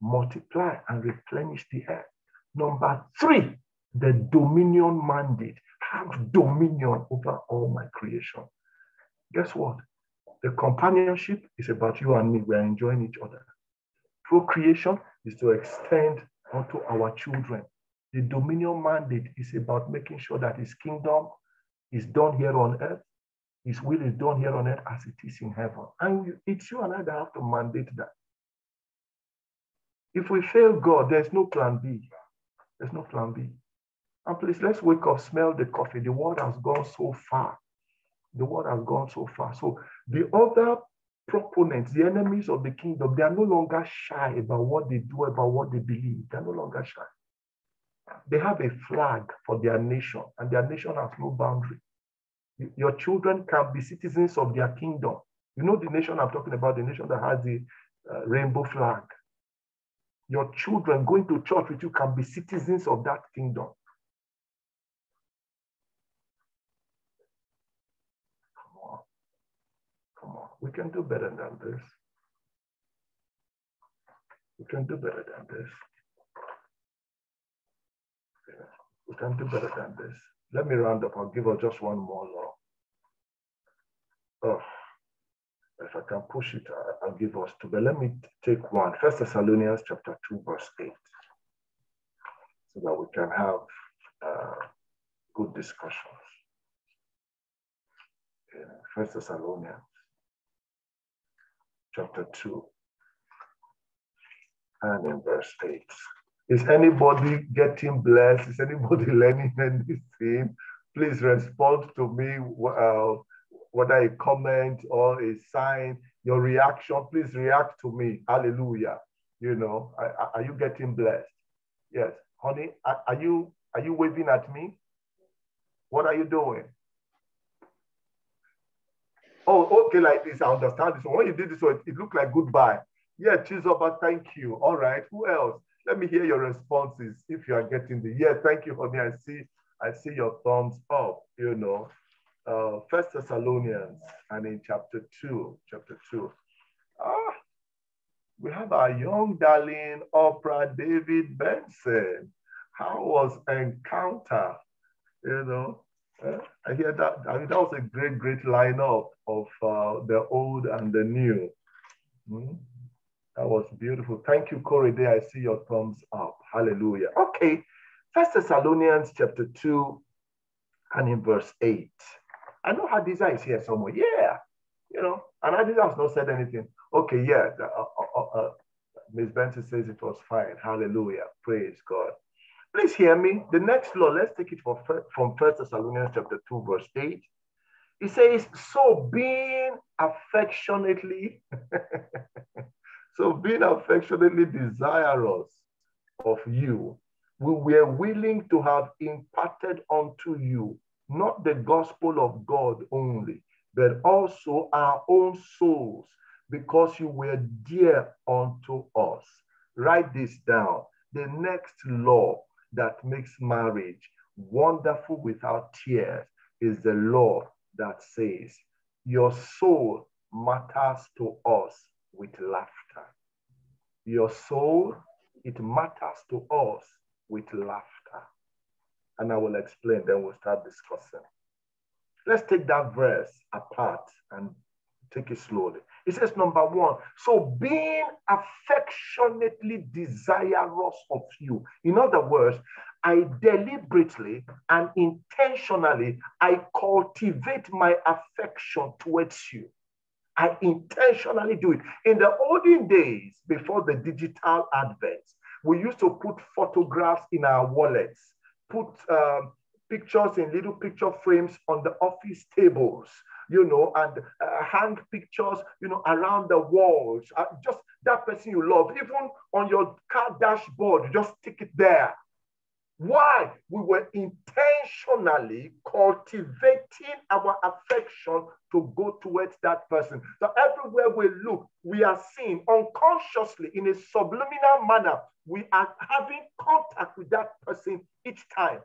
multiply and replenish the earth. Number three, the dominion mandate, have dominion over all my creation. Guess what? The companionship is about you and me. We're enjoying each other. Procreation is to extend onto our children. The dominion mandate is about making sure that his kingdom is done here on earth his will is done here on earth as it is in heaven. And it's you and I that have to mandate that. If we fail God, there's no plan B. There's no plan B. And please, let's wake up, smell the coffee. The world has gone so far. The world has gone so far. So the other proponents, the enemies of the kingdom, they are no longer shy about what they do, about what they believe. They're no longer shy. They have a flag for their nation, and their nation has no boundary. Your children can be citizens of their kingdom. You know the nation I'm talking about, the nation that has the uh, rainbow flag. Your children going to church with you can be citizens of that kingdom. Come on. Come on. We can do better than this. We can do better than this. We can do better than this. Let me round up. I'll give us just one more law. Oh, if I can push it, I'll give us two. But let me take one. First Thessalonians chapter 2, verse 8. So that we can have uh, good discussions. First Thessalonians chapter 2 and in verse 8. Is anybody getting blessed? Is anybody learning anything? Please respond to me, uh, whether a comment or a sign, your reaction, please react to me. Hallelujah. You know, are, are you getting blessed? Yes. Honey, are, are you are you waving at me? What are you doing? Oh, okay, like this. I understand this. When you did this, it, it looked like goodbye. Yeah, Chizoba, thank you. All right. Who else? Let me hear your responses if you are getting the yeah. Thank you, honey. I see. I see your thumbs up. You know, uh, First Thessalonians and in chapter two, chapter two. Ah, we have our young darling Oprah David Benson. How was encounter? you know. Uh, I hear that. I mean, that was a great, great lineup of uh, the old and the new. Mm? That was beautiful. Thank you, Corey. There, I see your thumbs up. Hallelujah. Okay, First Thessalonians chapter two, and in verse eight. I know Hadiza is here somewhere. Yeah, you know, and Hadiza has not said anything. Okay, yeah. Uh, uh, uh, uh Ms. Benson says it was fine. Hallelujah. Praise God. Please hear me. The next law, let's take it from First Thessalonians chapter 2, verse 8. It says, so being affectionately, so being affectionately desirous of you, we were willing to have imparted unto you not the gospel of God only, but also our own souls, because you were dear unto us. Write this down. The next law that makes marriage wonderful without tears is the law that says, Your soul matters to us with laughter. Your soul, it matters to us with laughter. And I will explain, then we'll start discussing. Let's take that verse apart and take it slowly. It says, number one, so being affectionately desirous of you. In other words, I deliberately and intentionally, I cultivate my affection towards you. I intentionally do it. In the olden days, before the digital advent, we used to put photographs in our wallets, put um, pictures in little picture frames on the office tables, you know, and uh, hang pictures, you know, around the walls. Uh, just that person you love, even on your car dashboard, just stick it there. Why? We were intentionally cultivating our affection to go towards that person. So everywhere we look, we are seeing unconsciously in a subliminal manner, we are having contact with that person each time.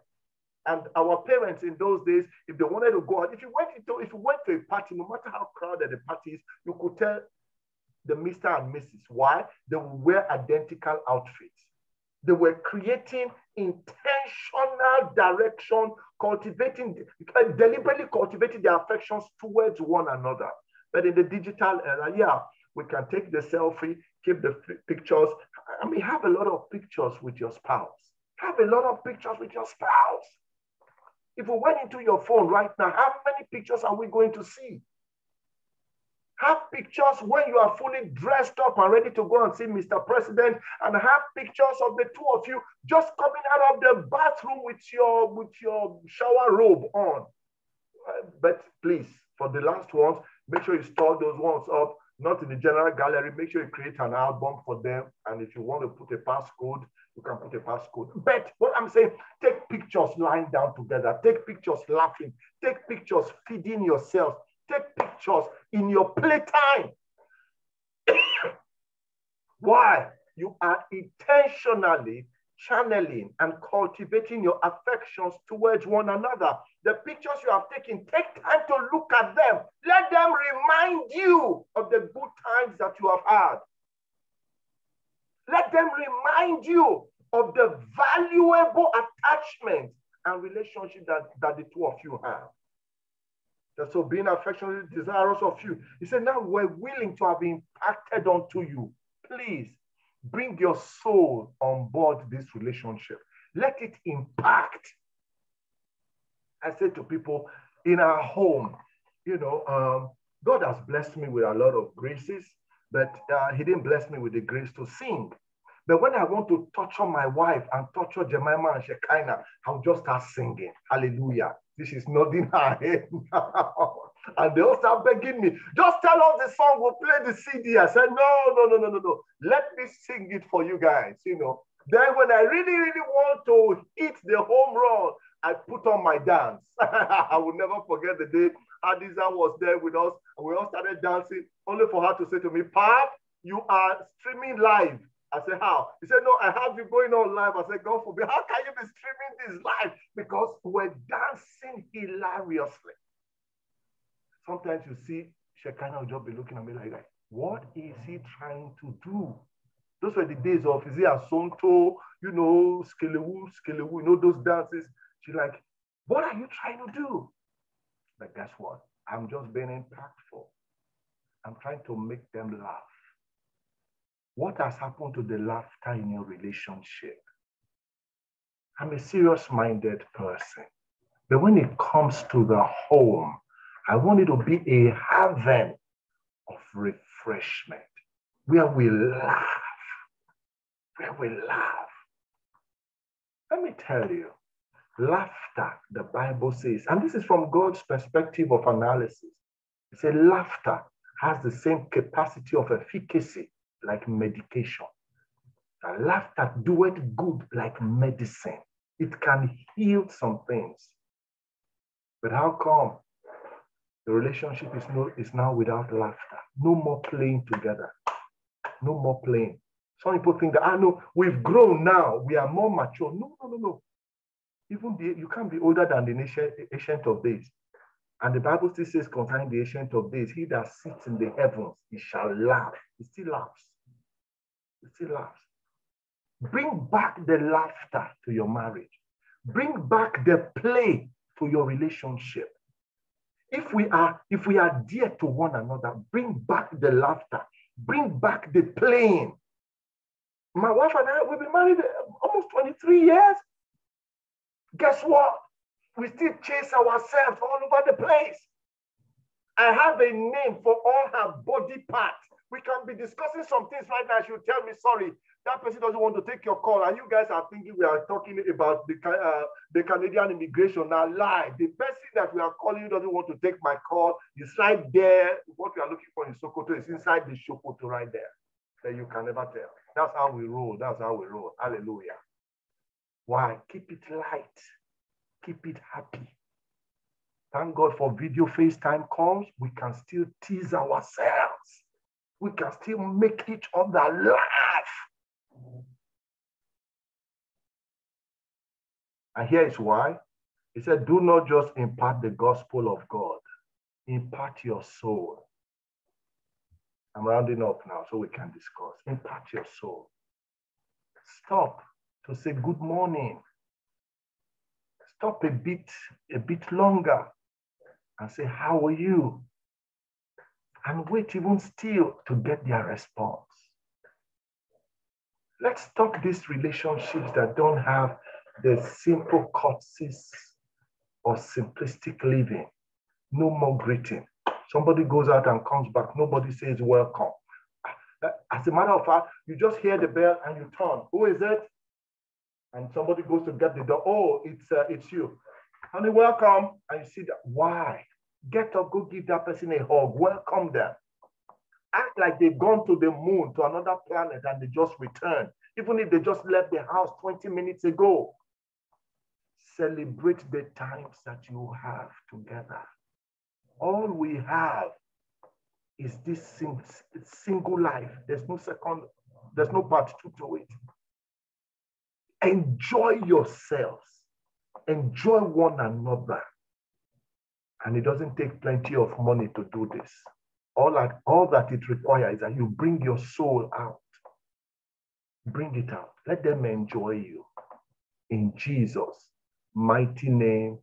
And our parents in those days, if they wanted to go out, if you went into, if you went to a party, no matter how crowded the party is, you could tell the Mr. and Mrs. Why? They would wear identical outfits. They were creating intentional direction, cultivating, deliberately cultivating their affections towards one another. But in the digital era, yeah, we can take the selfie, keep the pictures. I mean, have a lot of pictures with your spouse. Have a lot of pictures with your spouse. If we went into your phone right now, how many pictures are we going to see? Have pictures when you are fully dressed up and ready to go and see Mr. President, and have pictures of the two of you just coming out of the bathroom with your with your shower robe on. But please, for the last ones, make sure you store those ones up, not in the general gallery. Make sure you create an album for them. And if you want to put a passcode, you can put a passcode. But what I'm saying, take pictures lying down together, take pictures laughing, take pictures feeding yourself, take pictures in your playtime. Why? You are intentionally channeling and cultivating your affections towards one another. The pictures you have taken, take time to look at them. Let them remind you of the good times that you have had. Let them remind you of the valuable attachment and relationship that, that the two of you have. That so being affectionately desirous of you. He said, now we're willing to have impacted onto you. Please bring your soul on board this relationship. Let it impact. I said to people in our home, you know, um, God has blessed me with a lot of graces, but uh, He didn't bless me with the grace to sing. But when I want to torture my wife and torture Jemima and Shekinah, I'll just start singing. Hallelujah. This is nothing I head and they all start begging me, just tell us the song, we'll play the CD. I said, no, no, no, no, no, no. Let me sing it for you guys, you know. Then when I really, really want to hit the home run, I put on my dance. I will never forget the day Adiza was there with us and we all started dancing, only for her to say to me, Pap, you are streaming live. I said, how? He said, no, I have you going on live. I said, God forbid, how can you be streaming this live? Because we're dancing hilariously. Sometimes you see Shekinah will just be looking at me like, like, what is he trying to do? Those were the days of, he Azonto, you know, Skelewu, Skelewu, you know, those dances. She's like, What are you trying to do? But guess what? I'm just being impactful. I'm trying to make them laugh. What has happened to the laughter in your relationship? I'm a serious minded person. But when it comes to the home, I want it to be a haven of refreshment where we laugh, where we laugh. Let me tell you, laughter, the Bible says, and this is from God's perspective of analysis. It says laughter has the same capacity of efficacy like medication. And laughter doeth good like medicine. It can heal some things. But how come the relationship is, no, is now without laughter? No more playing together. No more playing. Some people think that, I ah, know we've grown now, we are more mature. No, no, no, no. Even the, you can't be older than the ancient, ancient of days. And the Bible still says concerning the ancient of days, he that sits in the heavens, he shall laugh. He still laughs. He still laughs. Bring back the laughter to your marriage. Bring back the play to your relationship. If we are, if we are dear to one another, bring back the laughter, bring back the playing. My wife and I, we've been married um, almost 23 years. Guess what? We still chase ourselves all over the place. I have a name for all her body parts. We can be discussing some things right now. She will tell me, sorry, that person doesn't want to take your call. And you guys are thinking we are talking about the, uh, the Canadian immigration. Now, lie. The person that we are calling doesn't want to take my call. It's right there. What we are looking for in Sokoto is inside the Sokoto right there. That you can never tell. That's how we roll. That's how we roll. Hallelujah. Why? Keep it light. Keep it happy. Thank God for video FaceTime calls. We can still tease ourselves. We can still make each other laugh. And here is why. He said, do not just impart the gospel of God, impart your soul. I'm rounding up now so we can discuss. Impart your soul. Stop to say good morning. Stop a bit, a bit longer and say, How are you? And wait even still to get their response. Let's talk these relationships that don't have the simple courtesies or simplistic living. No more greeting. Somebody goes out and comes back. Nobody says welcome. As a matter of fact, you just hear the bell and you turn. Who is it? And somebody goes to get the door. Oh, it's uh, it's you. Honey, welcome. And you see that. Why? Get up, go give that person a hug. Welcome them. Act like they've gone to the moon, to another planet, and they just returned. Even if they just left the house 20 minutes ago. Celebrate the times that you have together. All we have is this single life. There's no second, there's no part two to it. Enjoy yourselves. Enjoy one another. And it doesn't take plenty of money to do this. All that, all that it requires is that you bring your soul out. Bring it out. Let them enjoy you. In Jesus' mighty name,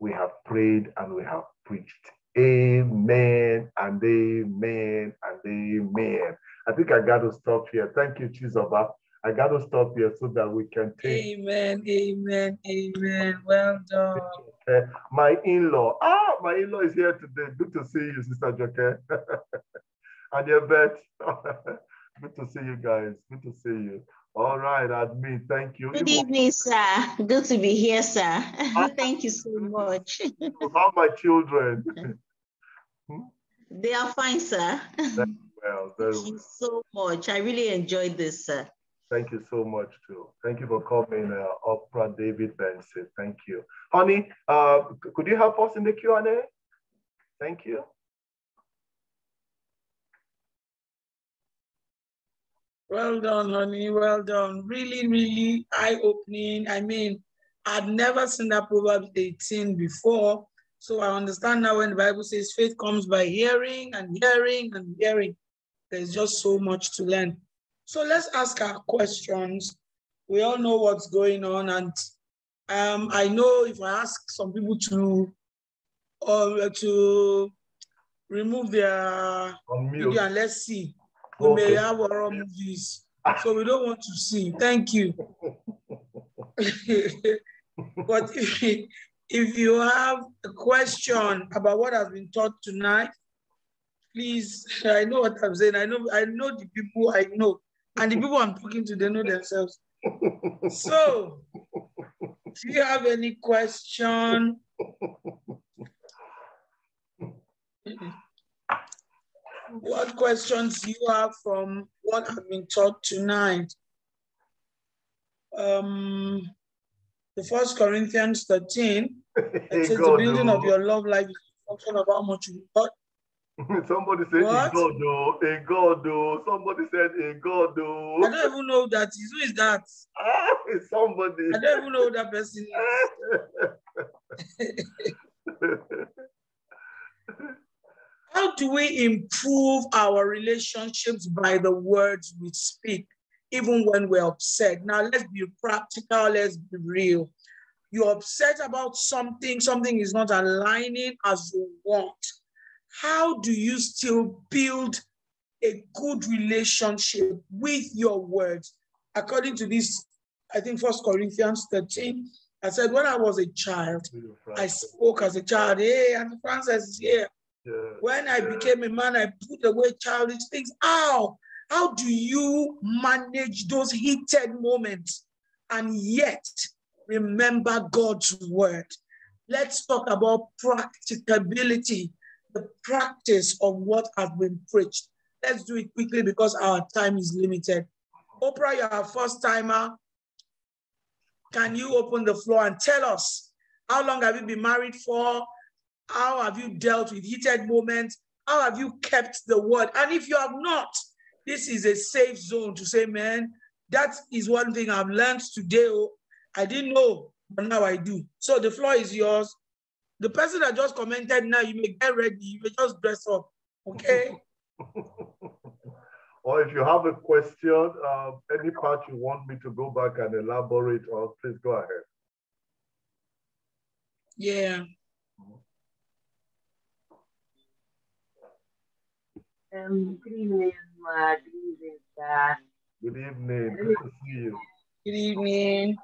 we have prayed and we have preached. Amen and amen and amen. I think I got to stop here. Thank you, Chizoba. I got to stop here so that we can take. Amen, amen, amen. Well done. Uh, my in-law. Ah, my in-law is here today. Good to see you, Sister Joke. and your bet. Good to see you guys. Good to see you. All right, admin, thank you. Good evening, sir. Good to be here, sir. thank you so much. How my children? Hmm? They are fine, sir. Very well, very Thank you so much. I really enjoyed this, sir. Thank you so much, too. Thank you for coming, uh, Opera David Benson. Thank you. Honey, uh, could you help us in the Q&A? Thank you. Well done, honey. Well done. Really, really eye-opening. I mean, I'd never seen that Proverbs 18 before. So I understand now when the Bible says faith comes by hearing and hearing and hearing. There's just so much to learn. So let's ask our questions. We all know what's going on, and Um, I know if I ask some people to or to remove their video and let's see, we okay. may have our movies. So we don't want to see. Thank you. but if, if you have a question about what has been taught tonight, please, I know what I'm saying. I know, I know the people I know, and the people I'm talking to, they know themselves. So, do you have any question? what questions you have from what I've been taught tonight? Um, the First Corinthians 13, it says the building of your love life is a function of how much you. Somebody said what? a God, though, a God, though. Somebody said a God, though. I don't even know that. Who is that? Ah, it's somebody. I don't even know who that person is. How do we improve our relationships by the words we speak, even when we're upset? Now, let's be practical, let's be real. You're upset about something, something is not aligning as you want. How do you still build a good relationship with your words? According to this, I think First Corinthians 13, I said, when I was a child, I spoke as a child. Hey, and Francis is here. When I became a man, I put away childish things. How? How do you manage those heated moments and yet remember God's word? Let's talk about practicability, the practice of what has been preached. Let's do it quickly because our time is limited. Oprah, you're a first timer. Can you open the floor and tell us how long have you been married for? How have you dealt with heated moments? How have you kept the word? And if you have not, this is a safe zone to say, man, that is one thing I've learned today. Oh, I didn't know, but now I do. So the floor is yours. The person that just commented now, you may get ready, you may just dress up. Okay. or if you have a question, uh, any part you want me to go back and elaborate on, please go ahead. Yeah. Um, good evening, Ma. Good evening, sir. Good evening. Good to see you. Good evening.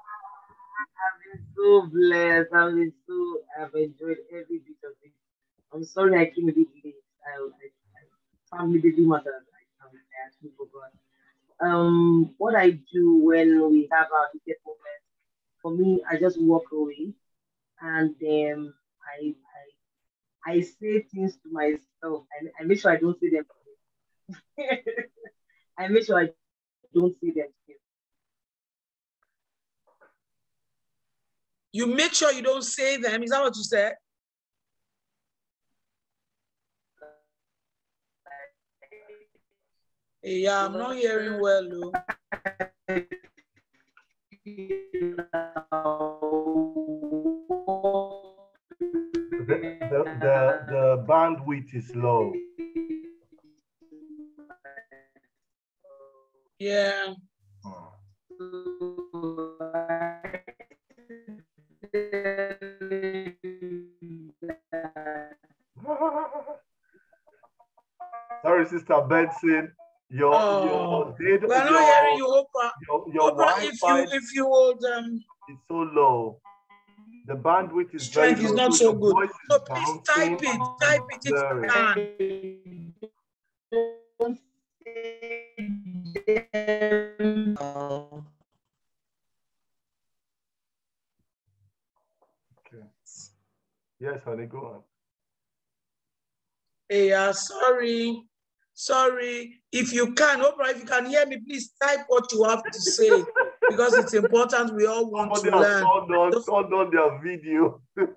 So blessed. I've been so, I've enjoyed every bit of it. I'm sorry I came a bit late. I, I, family baby mother. I, I actually forgot. Um, what I do when we have our ticket moment, for me, I just walk away and then I, I, I say things to myself and I make sure I don't say them I make sure I don't see them You make sure you don't say them. Is that what you said? Yeah, I'm not hearing well. Lou. The, the, the, the bandwidth is low. Yeah. Hmm. Sorry, Sister Benson. Your, oh, your data, we're not your, hearing you, Oprah. Your, your Oprah, if you if you would um, it's so low. The bandwidth is strength very low. is not so good. So please type it, type it if you can. Yes, honey, go on. Hey, uh, sorry. Sorry. If you can, Oprah, if you can hear me, please type what you have to say because it's important. We all want Somebody to learn. Turned on, on their video.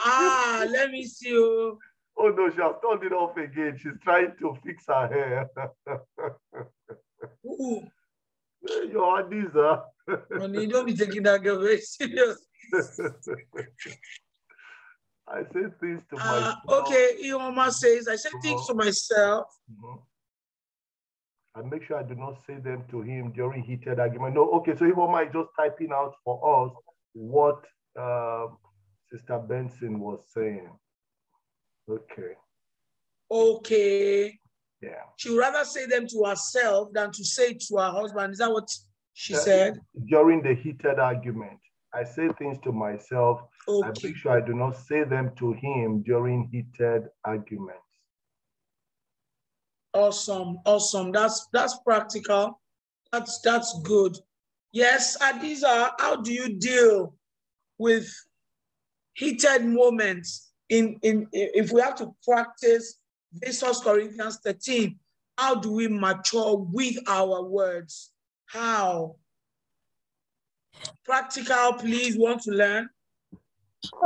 ah, let me see you. Oh no, she has turned it off again. She's trying to fix her hair. Ooh. Your handies, huh? Honey, don't be taking that girl very serious. I say things to uh, myself. Okay, Ifeoma says, I say things to myself. Mm -hmm. I make sure I do not say them to him during heated argument. No, okay, so Ifeoma is just typing out for us what uh, Sister Benson was saying. Okay. Okay. Yeah. She would rather say them to herself than to say it to her husband. Is that what she uh, said? During the heated argument, I say things to myself. Okay. I make sure I do not say them to him during heated arguments. Awesome, awesome. That's that's practical. That's that's good. Yes, Adiza, how do you deal with heated moments in, in if we have to practice First Corinthians 13, how do we mature with our words? How? Practical, please, want to learn?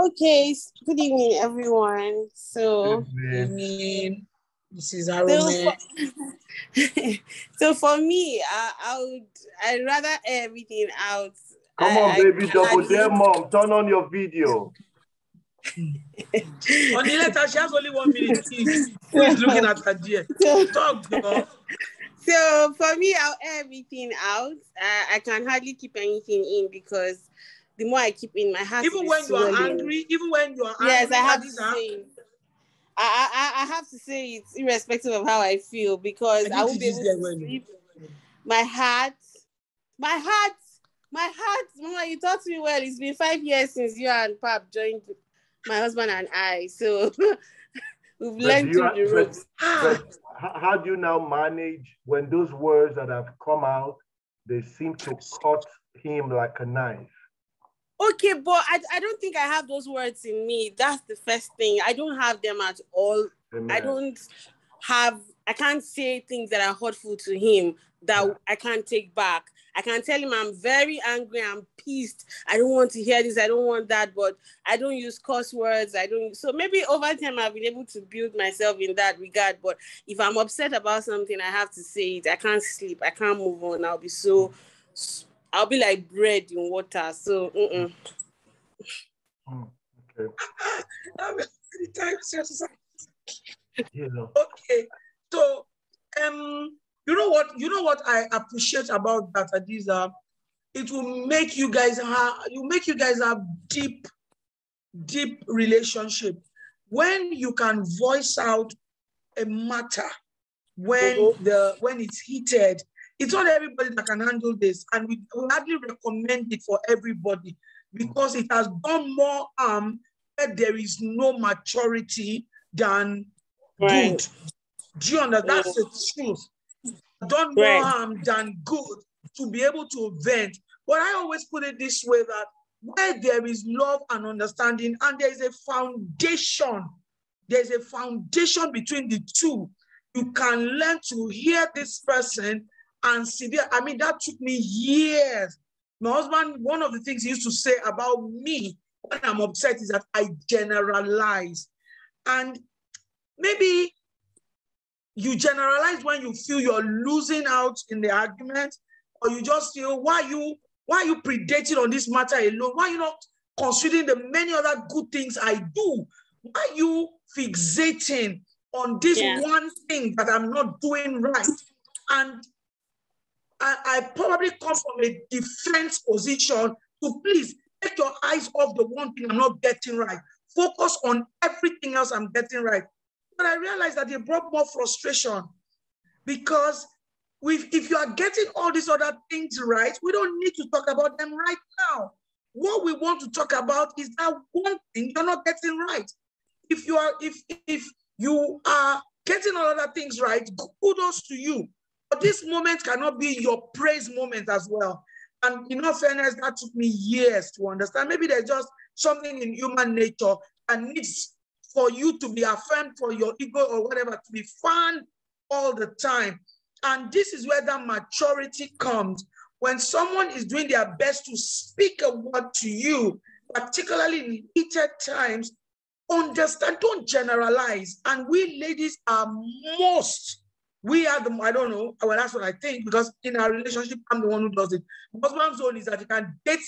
Okay, good evening, everyone. So, good evening. Mrs. Arome. So for, so for me, I, I would I'd rather everything out. Come on, I, baby, I, double dare mom. Turn on your video. on the letter, she has only one minute. Who is looking at her dear? Talk, girl. So for me, I'll air everything out. I, I can hardly keep anything in because the more I keep in my heart. Even when you are angry, even when you are yes, angry, I have to say. I, I, I have to say it irrespective of how I feel because I, I won't be able to sleep. My heart, my heart, my heart. Mama, you taught me well. It's been five years since you and Pap joined my husband and I. So we've learned to the ropes. Ah! how do you now manage when those words that have come out, they seem to cut him like a knife? Okay, but I, I don't think I have those words in me. That's the first thing. I don't have them at all. Amen. I don't have, I can't say things that are hurtful to him that yeah. I can't take back. I can tell him I'm very angry, I'm pissed. I don't want to hear this, I don't want that, but I don't use curse words. I don't so maybe over time I've been able to build myself in that regard. But if I'm upset about something, I have to say it. I can't sleep, I can't move on. I'll be so I'll be like bread in water. So mm-mm. Mm, okay. Okay. So um you know what you know what I appreciate about that Adiza? It will make you guys have you make you guys have deep, deep relationship. When you can voice out a matter when mm-hmm. the when it's heated it's not everybody that can handle this, and we, we hardly recommend it for everybody because it has done more harm where there is no maturity than right. good. Do you understand? That's the truth. Done more right. harm than good to be able to vent. But I always put it this way that where there is love and understanding, and there is a foundation, there's a foundation between the two. You can learn to hear this person and severe. I mean, that took me years. My husband, one of the things he used to say about me when I'm upset is that I generalize. And maybe you generalize when you feel you're losing out in the argument, or you just feel why you why are you predating on this matter alone? Why are you not considering the many other good things I do? Why are you fixating on this yeah. one thing that I'm not doing right? And I, I probably come from a defense position to please take your eyes off the one thing I'm not getting right. Focus on everything else I'm getting right. But I realized that it brought more frustration because if you are getting all these other things right, we don't need to talk about them right now. What we want to talk about is that one thing you're not getting right. If you are, if if you are getting all other things right, kudos to you. But this moment cannot be your praise moment as well. And in all fairness, that took me years to understand. Maybe there's just something in human nature that needs for you to be affirmed for your ego or whatever, to be fun all the time. And this is where that maturity comes. When someone is doing their best to speak a word to you, particularly in heated times, understand, don't generalize. And we ladies are most we are the, I don't know, well, that's what I think, because in our relationship, I'm the one who does it. Husband's zone is that you can date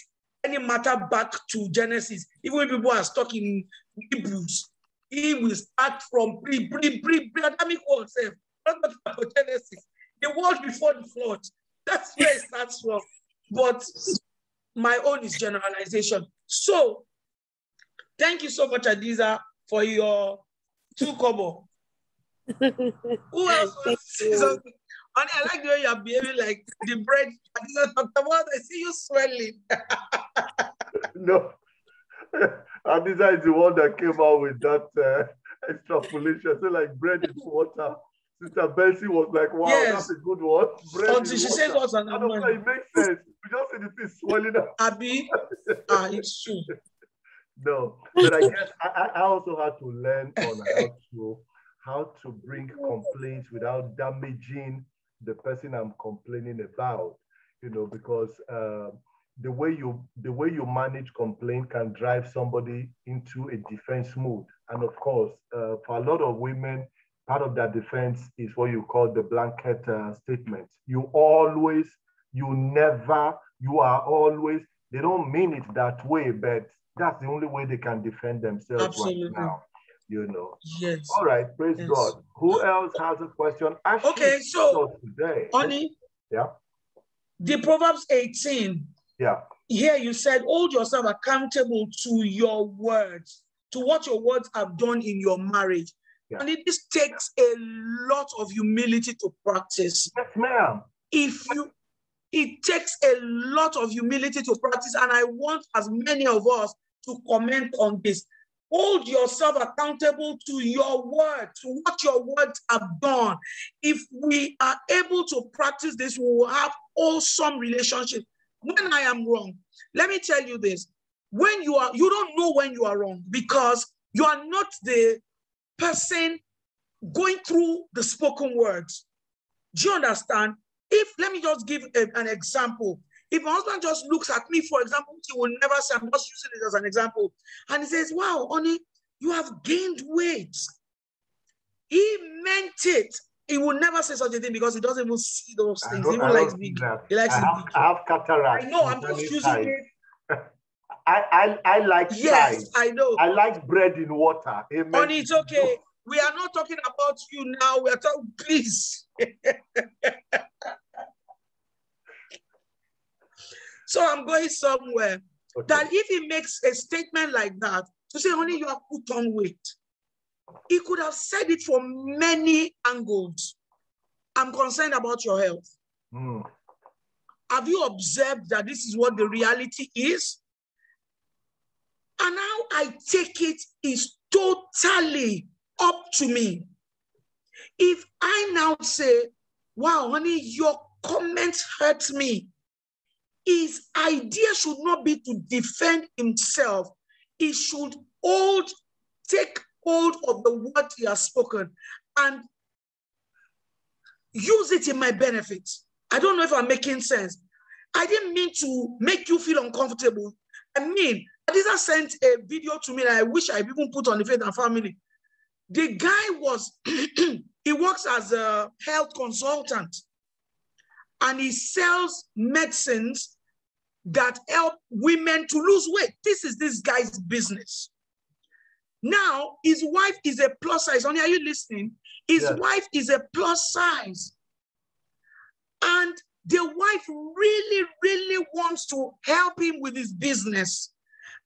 any matter back to Genesis. Even when people are stuck in Hebrews, he will start from pre, pre, pre, pre Adamic world, not about Genesis. the world before the flood. That's where it starts from. But my own is generalization. So thank you so much, Adiza, for your two kobo. Who else something? Honey, I like the way you're behaving like the bread Adiza talked about. I see you swelling. no. Adiza is the one that came out with that uh, extrapolation. So like bread is water. Sister Bessie was like, wow, yes. that's a good one. Bread Until she says what's an I don't know, it makes sense. We just see the thing swelling up. Abby, ah, it's true. No, but I guess I, I also had to learn on how to how to bring complaints without damaging the person I'm complaining about. You know, because uh, the way you the way you manage complaint can drive somebody into a defense mode And of course, uh, for a lot of women, part of that defense is what you call the blanket uh, statement. You always, you never, you are always. They don't mean it that way, but that's the only way they can defend themselves Absolutely. right now. You know. Yes. All right. Praise yes. God. Who else has a question? Ashley okay. So today. Honey. Yeah. The Proverbs 18. Yeah. Here you said, hold yourself accountable to your words, to what your words have done in your marriage. Yeah. And it just takes a lot of humility to practice. Yes, ma'am. If you it takes a lot of humility to practice, and I want as many of us to comment on this. Hold yourself accountable to your word, to what your words have done. If we are able to practice this, we will have awesome relationships. When I am wrong, let me tell you this. When you are, you don't know when you are wrong because you are not the person going through the spoken words. Do you understand? If, let me just give a, an example. If my husband just looks at me, for example, he will never say, I'm just using it as an example, and he says, Wow, honey, you have gained weight. He meant it. He will never say such a thing because he doesn't even see those things. He even likes big. He likes I have, I have cataract. I know, I'm just using it. I, I, I like yes, size. I know. I like bread in water. Amen. Honey, it's okay. We are not talking about you now. We are talking, please. so I'm going somewhere okay. that if he makes a statement like that, to say, honey, you have put on weight, he could have said it from many angles. I'm concerned about your health. Mm. Have you observed that this is what the reality is? And how I take it is totally up to me. If I now say, wow, honey, your comments hurt me, his idea should not be to defend himself. He should hold, take hold of the word he has spoken and use it in my benefit. I don't know if I'm making sense. I didn't mean to make you feel uncomfortable. I mean, Adiza sent a video to me that I wish I even put on the Faith and Family. The guy was, he works as a health consultant and he sells medicines that help women to lose weight. This is this guy's business. Now, his wife is a plus size. Only are you listening? His yeah. wife is a plus size. And the wife really, really wants to help him with his business.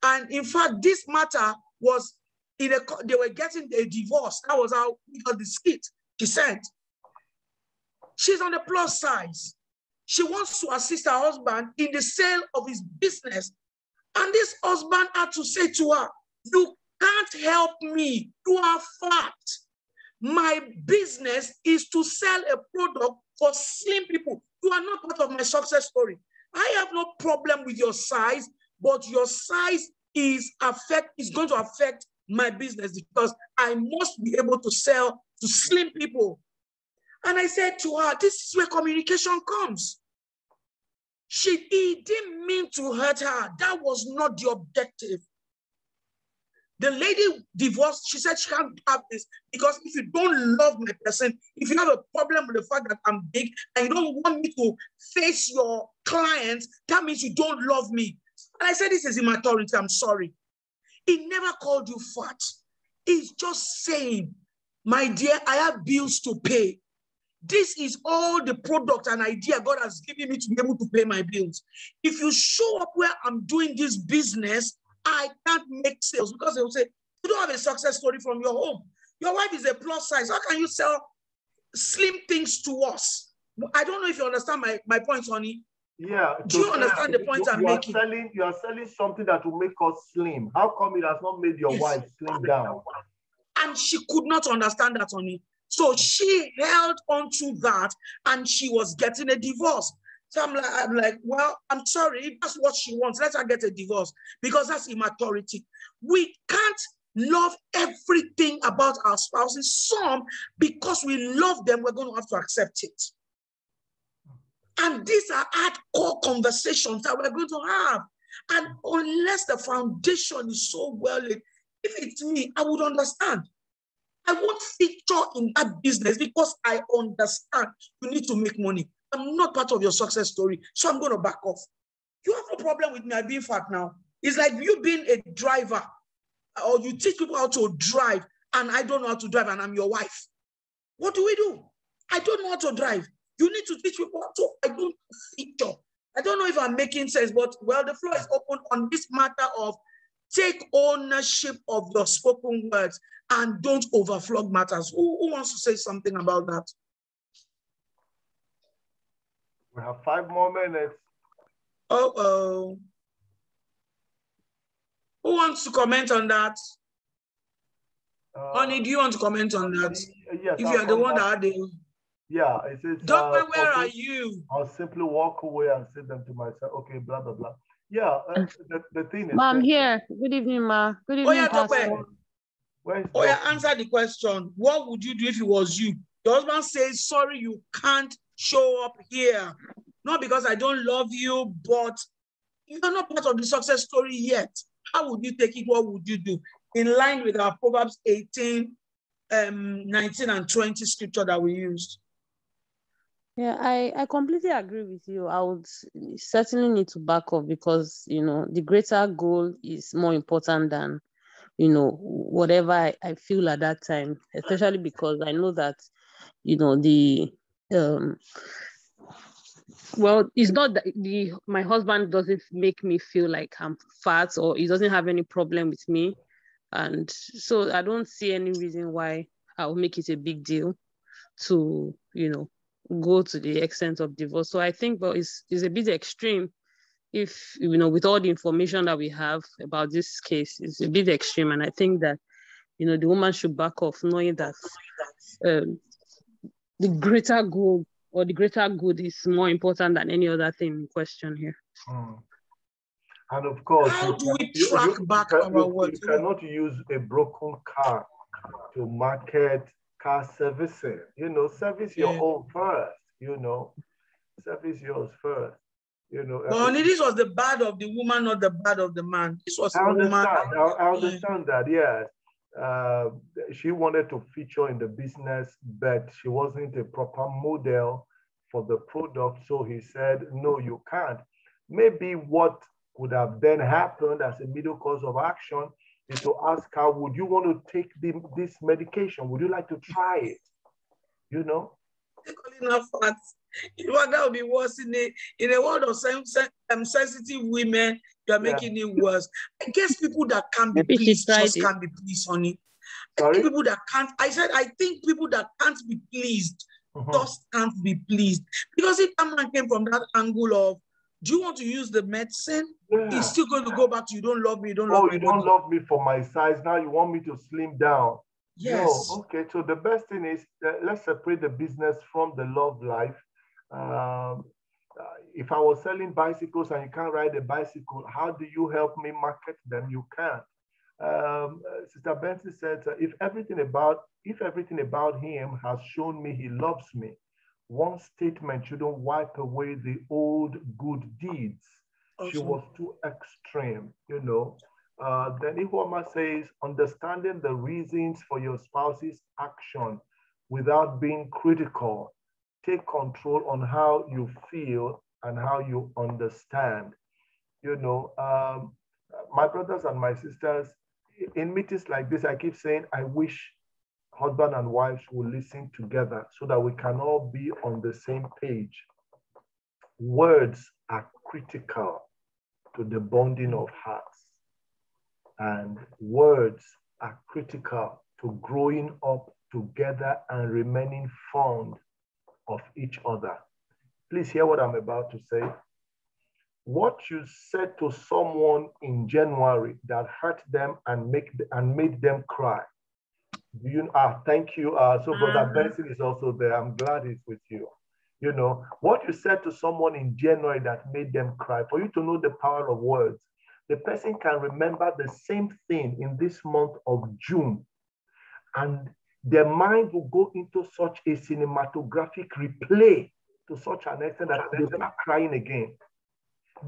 And in fact, this matter was in a, they were getting a divorce. That was how we got the skit. She said, she's on the plus size. She wants to assist her husband in the sale of his business. And this husband had to say to her, you can't help me. You are fat. My business is to sell a product for slim people. You are not part of my success story. I have no problem with your size, but your size is affect is going to affect my business because I must be able to sell to slim people. And I said to her, this is where communication comes. She he didn't mean to hurt her. That was not the objective. The lady divorced, she said she can't have this because if you don't love my person, if you have a problem with the fact that I'm big and you don't want me to face your clients, that means you don't love me. And I said, This is immaturity. I'm sorry. He never called you fat. He's just saying, my dear, I have bills to pay. This is all the product and idea God has given me to be able to pay my bills. If you show up where I'm doing this business, I can't make sales because they will say, you don't have a success story from your home. Your wife is a plus size. How can you sell slim things to us? I don't know if you understand my, my point, honey. Yeah. Do you understand the point you, I'm you making? Are selling, you are selling something that will make us slim. How come it has not made your yes. wife slim down? And she could not understand that, honey. So she held on to that and she was getting a divorce. So I'm like, I'm like, well, I'm sorry, that's what she wants. Let her get a divorce because that's immaturity. We can't love everything about our spouses. Some, because we love them, we're going to have to accept it. And these are hardcore conversations that we're going to have. And unless the foundation is so well laid, if it's me, I would understand. I won't feature in that business because I understand you need to make money. I'm not part of your success story, so I'm going to back off. You have no problem with me being fat now. It's like you being a driver or you teach people how to drive and I don't know how to drive and I'm your wife. What do we do? I don't know how to drive. You need to teach people how to. I don't. I don't know if I'm making sense, but well, the floor is open on this matter of take ownership of your spoken words and don't overflog matters. Who, who wants to say something about that? We have five more minutes. Oh, oh. Who wants to comment on that? Uh, Honey, do you want to comment on that? Yes. If you are the one that had the yeah, it says. Doctor, uh, where are you? I'll simply walk away and say them to myself. Okay, blah blah blah. Yeah, uh, the, the thing is. Ma, I'm here. Good evening, ma. Good evening, oh, yeah, Pastor. Oh yeah, answer the question. What would you do if it was you? The husband says, "Sorry, you can't show up here, not because I don't love you, but you're not part of the success story yet." How would you take it? What would you do? In line with our Proverbs 18, um, 19, and 20 scripture that we used. Yeah, I, I completely agree with you. I would certainly need to back off because, you know, the greater goal is more important than, you know, whatever I, I feel at that time, especially because I know that, you know, the, um, well, it's not that the my husband doesn't make me feel like I'm fat or he doesn't have any problem with me. And so I don't see any reason why I'll make it a big deal to, you know, go to the extent of divorce. So I think, but it's, it's a bit extreme if, you know, with all the information that we have about this case, it's a bit extreme. And I think that, you know, the woman should back off knowing that um, the greater goal or the greater good is more important than any other thing in question here. Mm. And of course, how do we track you, back you, our work? You cannot use a broken car to market car servicing. You know, service your own first. You know, service yours first. You know, well, honey, this was the bad of the woman, not the bad of the man. This was I understand. Woman. I, I understand yeah. that. Yes, uh, she wanted to feature in the business, but she wasn't a proper model for the product. So he said, "No, you can't." Maybe what would have then happened as a middle course of action is to ask her, would you want to take the, this medication? Would you like to try it? You know? In fact, that would be worse in a, in a world of sen- um, sensitive women. You are making yeah. it worse. I guess people that can't be pleased just it. can't be pleased, honey. I think people that can't, I said, I think people that can't be pleased uh-huh. just can't be pleased. Because if a man came from that angle of, do you want to use the medicine? Yeah. He's still going to go back to you don't love me, you don't love oh, me. you don't love me for my size. Now you want me to slim down. Yes. No. Okay, so the best thing is uh, let's separate the business from the love life. Um, uh, if I was selling bicycles and you can't ride a bicycle, how do you help me market them? You can't. Um, uh, Sister Benson said, uh, if everything about if everything about him has shown me he loves me, one statement shouldn't wipe away the old good deeds. Awesome. She was too extreme, you know. Uh, then Ihuama says, understanding the reasons for your spouse's action without being critical. Take control on how you feel and how you understand. You know, um, my brothers and my sisters, in meetings like this, I keep saying, I wish husband and wives will listen together so that we can all be on the same page. Words are critical to the bonding of hearts, and words are critical to growing up together and remaining fond of each other. Please hear what I'm about to say. What you said to someone in January that hurt them and make and made them cry. Do you ah thank you. Uh, so brother mm-hmm. Benson is also there. I'm glad he's with you. You know, what you said to someone in January that made them cry, for you to know the power of words, the person can remember the same thing in this month of June. And their mind will go into such a cinematographic replay to such an extent that they start crying again.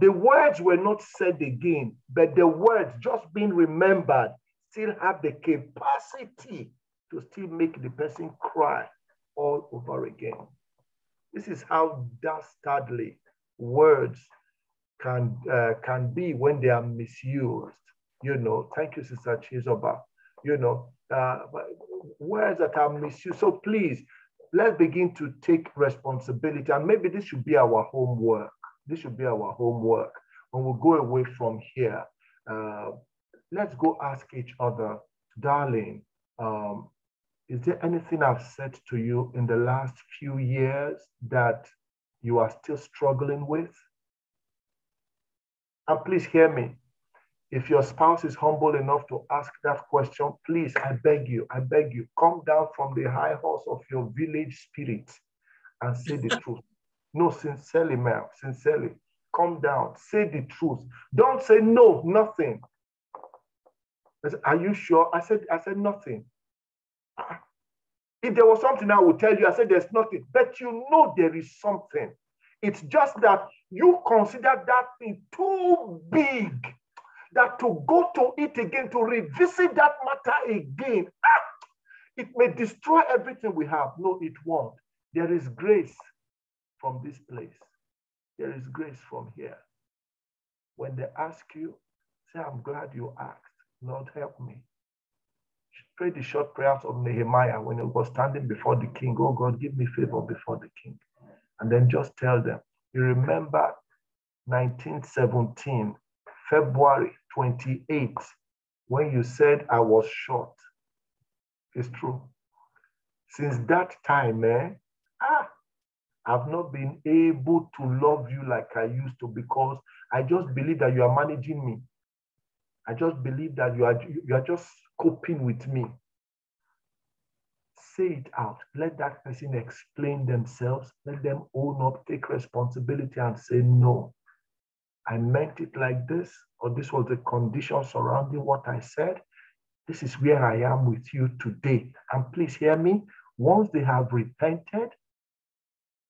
The words were not said again, but the words just being remembered still have the capacity to still make the person cry all over again. This is how dastardly words can, uh, can be when they are misused. You know, thank you, Sister Chizoba. You know, uh, words that are misused. So please, let's begin to take responsibility. And maybe this should be our homework. This should be our homework. When we go away from here, uh, let's go ask each other, darling, um, is there anything I've said to you in the last few years that you are still struggling with? And please hear me. If your spouse is humble enough to ask that question, please, I beg you, I beg you, come down from the high horse of your village spirit and say the truth. No, sincerely, ma'am, sincerely, come down, say the truth. Don't say no, nothing. Said, Are you sure? I said, I said nothing. Ah, if there was something I would tell you, I said there's nothing. But you know there is something. It's just that you consider that thing too big that to go to it again, to revisit that matter again, ah, it may destroy everything we have. No, it won't. There is grace from this place. There is grace from here. When they ask you, say, I'm glad you asked. Lord, help me. Pray the short prayers of Nehemiah when he was standing before the king. Oh God, give me favor before the king. And then just tell them, you remember 1917, February 28, when you said I was short. It's true. Since that time, eh, ah, I've not been able to love you like I used to because I just believe that you are managing me. I just believe that you are you are just coping with me. Say it out. Let that person explain themselves. Let them own up, take responsibility, and say, No, I meant it like this, or this was the condition surrounding what I said. This is where I am with you today. And please hear me. Once they have repented,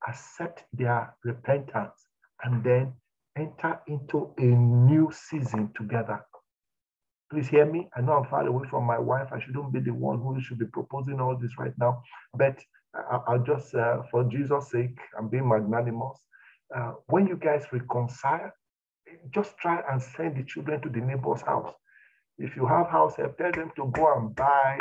accept their repentance and then enter into a new season together. Please hear me. I know I'm far away from my wife. I shouldn't be the one who should be proposing all this right now. But I'll just, uh, for Jesus' sake, I'm being magnanimous. Uh, when you guys reconcile, just try and send the children to the neighbor's house. If you have house help, tell them to go and buy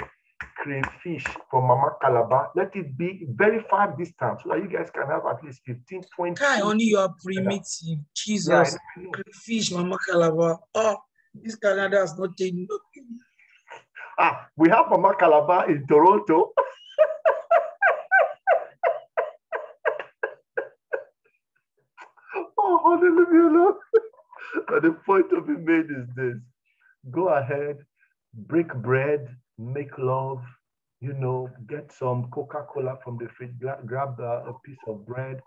crayfish from Mama Calabar. Let it be very far distance so that you guys can have at least 15, 20. Kai, only you are primitive. Jesus. Yeah, crayfish, Mama Calabar. Oh. This Canada has not taken nothing. Ah, we have Mama Calabar in Toronto. oh, hallelujah. But the point to be made is this go ahead, break bread, make love, you know, get some Coca Cola from the fridge, grab uh, a piece of bread,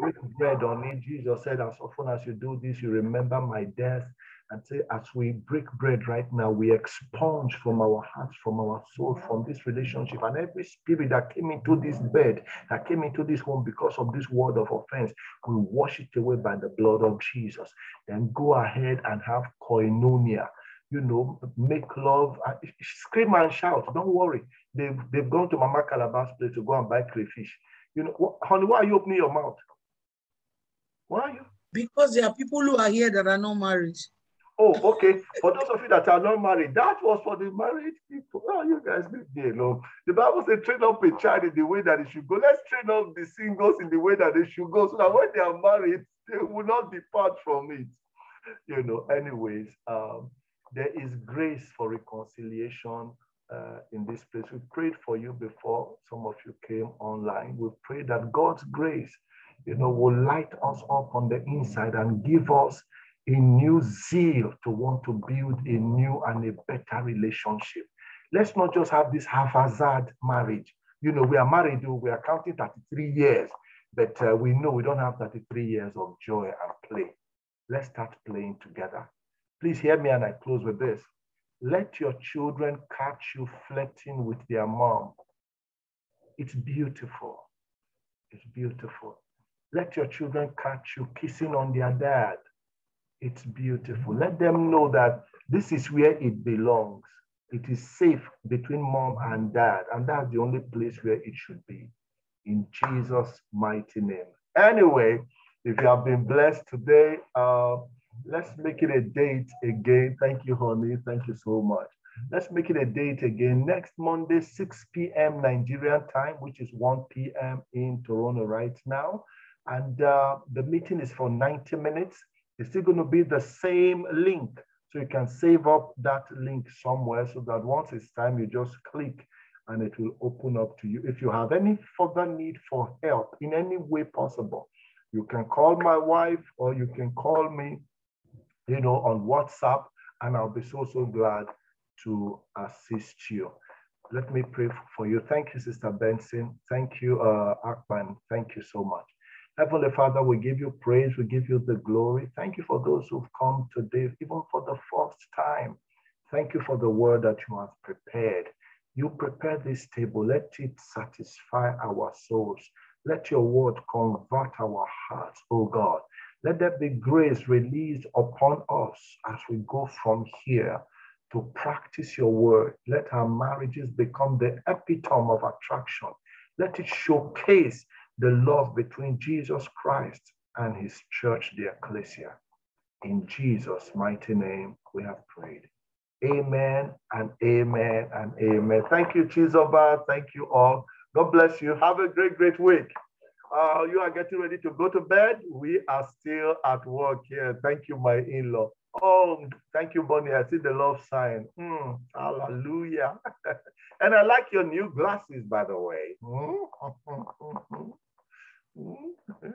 break bread on it. Jesus said, As often as you do this, you remember my death and say, as we break bread right now, we expunge from our hearts, from our soul, from this relationship, and every spirit that came into this bed, that came into this home because of this word of offense, we wash it away by the blood of Jesus. Then go ahead and have koinonia. You know, make love, uh, scream and shout. Don't worry. They've, they've gone to Mama Calabar's place to go and buy crayfish. You know, honey, why are you opening your mouth? Why are you? Because there are people who are here that are not married. Oh, okay. For those of you that are not married, that was for the married people. Oh, you guys leave me alone. The Bible says, train up a child in the way that it should go. Let's train up the singles in the way that they should go so that when they are married, they will not depart from it. You know, anyways, um, there is grace for reconciliation uh, in this place. We prayed for you before some of you came online. We pray that God's grace, you know, will light us up on the inside and give us a new zeal to want to build a new and a better relationship. Let's not just have this haphazard marriage. You know, we are married, we are counting 33 years, but uh, we know we don't have 33 years of joy and play. Let's start playing together. Please hear me and I close with this. Let your children catch you flirting with their mom. It's beautiful. It's beautiful. Let your children catch you kissing on their dad. It's beautiful. Let them know that this is where it belongs. It is safe between mom and dad, and that's the only place where it should be. In Jesus' mighty name. Anyway, if you have been blessed today, uh, let's make it a date again. Thank you, honey. Thank you so much. Let's make it a date again next Monday, 6 p.m. Nigerian time, which is 1 p.m. in Toronto right now. And uh, the meeting is for 90 minutes. It's still going to be the same link. So you can save up that link somewhere so that once it's time, you just click and it will open up to you. If you have any further need for help in any way possible, you can call my wife or you can call me, you know, on WhatsApp, and I'll be so, so glad to assist you. Let me pray for you. Thank you, Sister Benson. Thank you, uh, Akman. Thank you so much. Heavenly Father, we give you praise, we give you the glory. Thank you for those who've come today, even for the first time. Thank you for the word that you have prepared. You prepare this table, let it satisfy our souls. Let your word convert our hearts, oh God. Let there be grace released upon us as we go from here to practice your word. Let our marriages become the epitome of attraction. Let it showcase the love between Jesus Christ and his church, the ecclesia. In Jesus' mighty name, we have prayed. Amen and amen and amen. Thank you, Chizoba. Thank you all. God bless you. Have a great, great week. Uh, you are getting ready to go to bed. We are still at work here. Thank you, my in-law. Oh, thank you, Bonnie. I see the love sign. Mm, hallelujah. and I like your new glasses, by the way. Mm.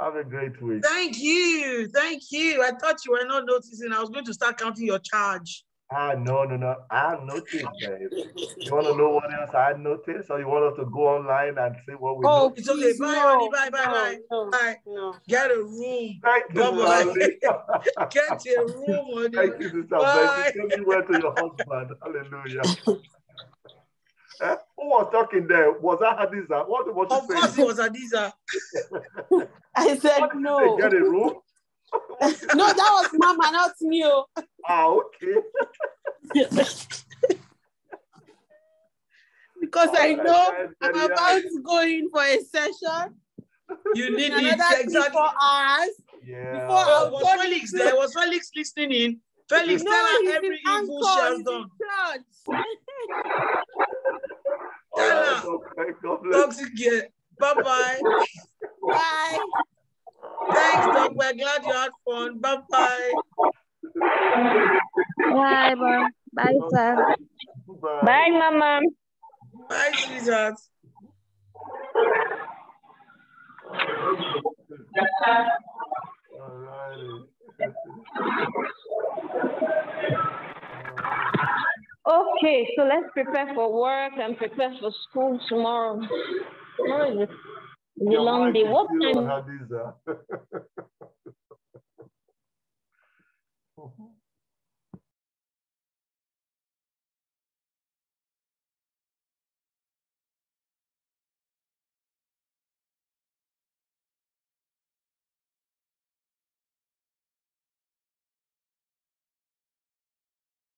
Have a great week. Thank you. Thank you. I thought you were not noticing. I was going to start counting your charge. Ah, no, no, no. I noticed, babe. You want to know what else I noticed? Or you want us to go online and see what we Oh, it's okay. Bye, no, honey. Bye, bye, no, bye. No, bye. No. Get a room. Thank you, bye. Get a room, honey. Thank you, sister. Bye. Tell me where to your husband. Hallelujah. Who was talking there? Was that Hadiza? What was Of course it was Hadiza. I said no. Get a room? no, that was Mama, not me. Oh. Ah, okay. because I know I'm about to go in for a session. You need it exactly. Four hours. Yeah. Before I was Felix there. Was Felix listening in? Felix, no, tell her every evil she has done. Tell her. Toxic girl. Bye-bye. Bye. Thanks, Doc. We're glad you had fun. Bye-bye. Bye, bye. Bye, sir. Bye. Bye, Mama. Bye, sweetheart. All righty. Okay, so let's prepare for work and prepare for school tomorrow. Tomorrow is a long day. What time?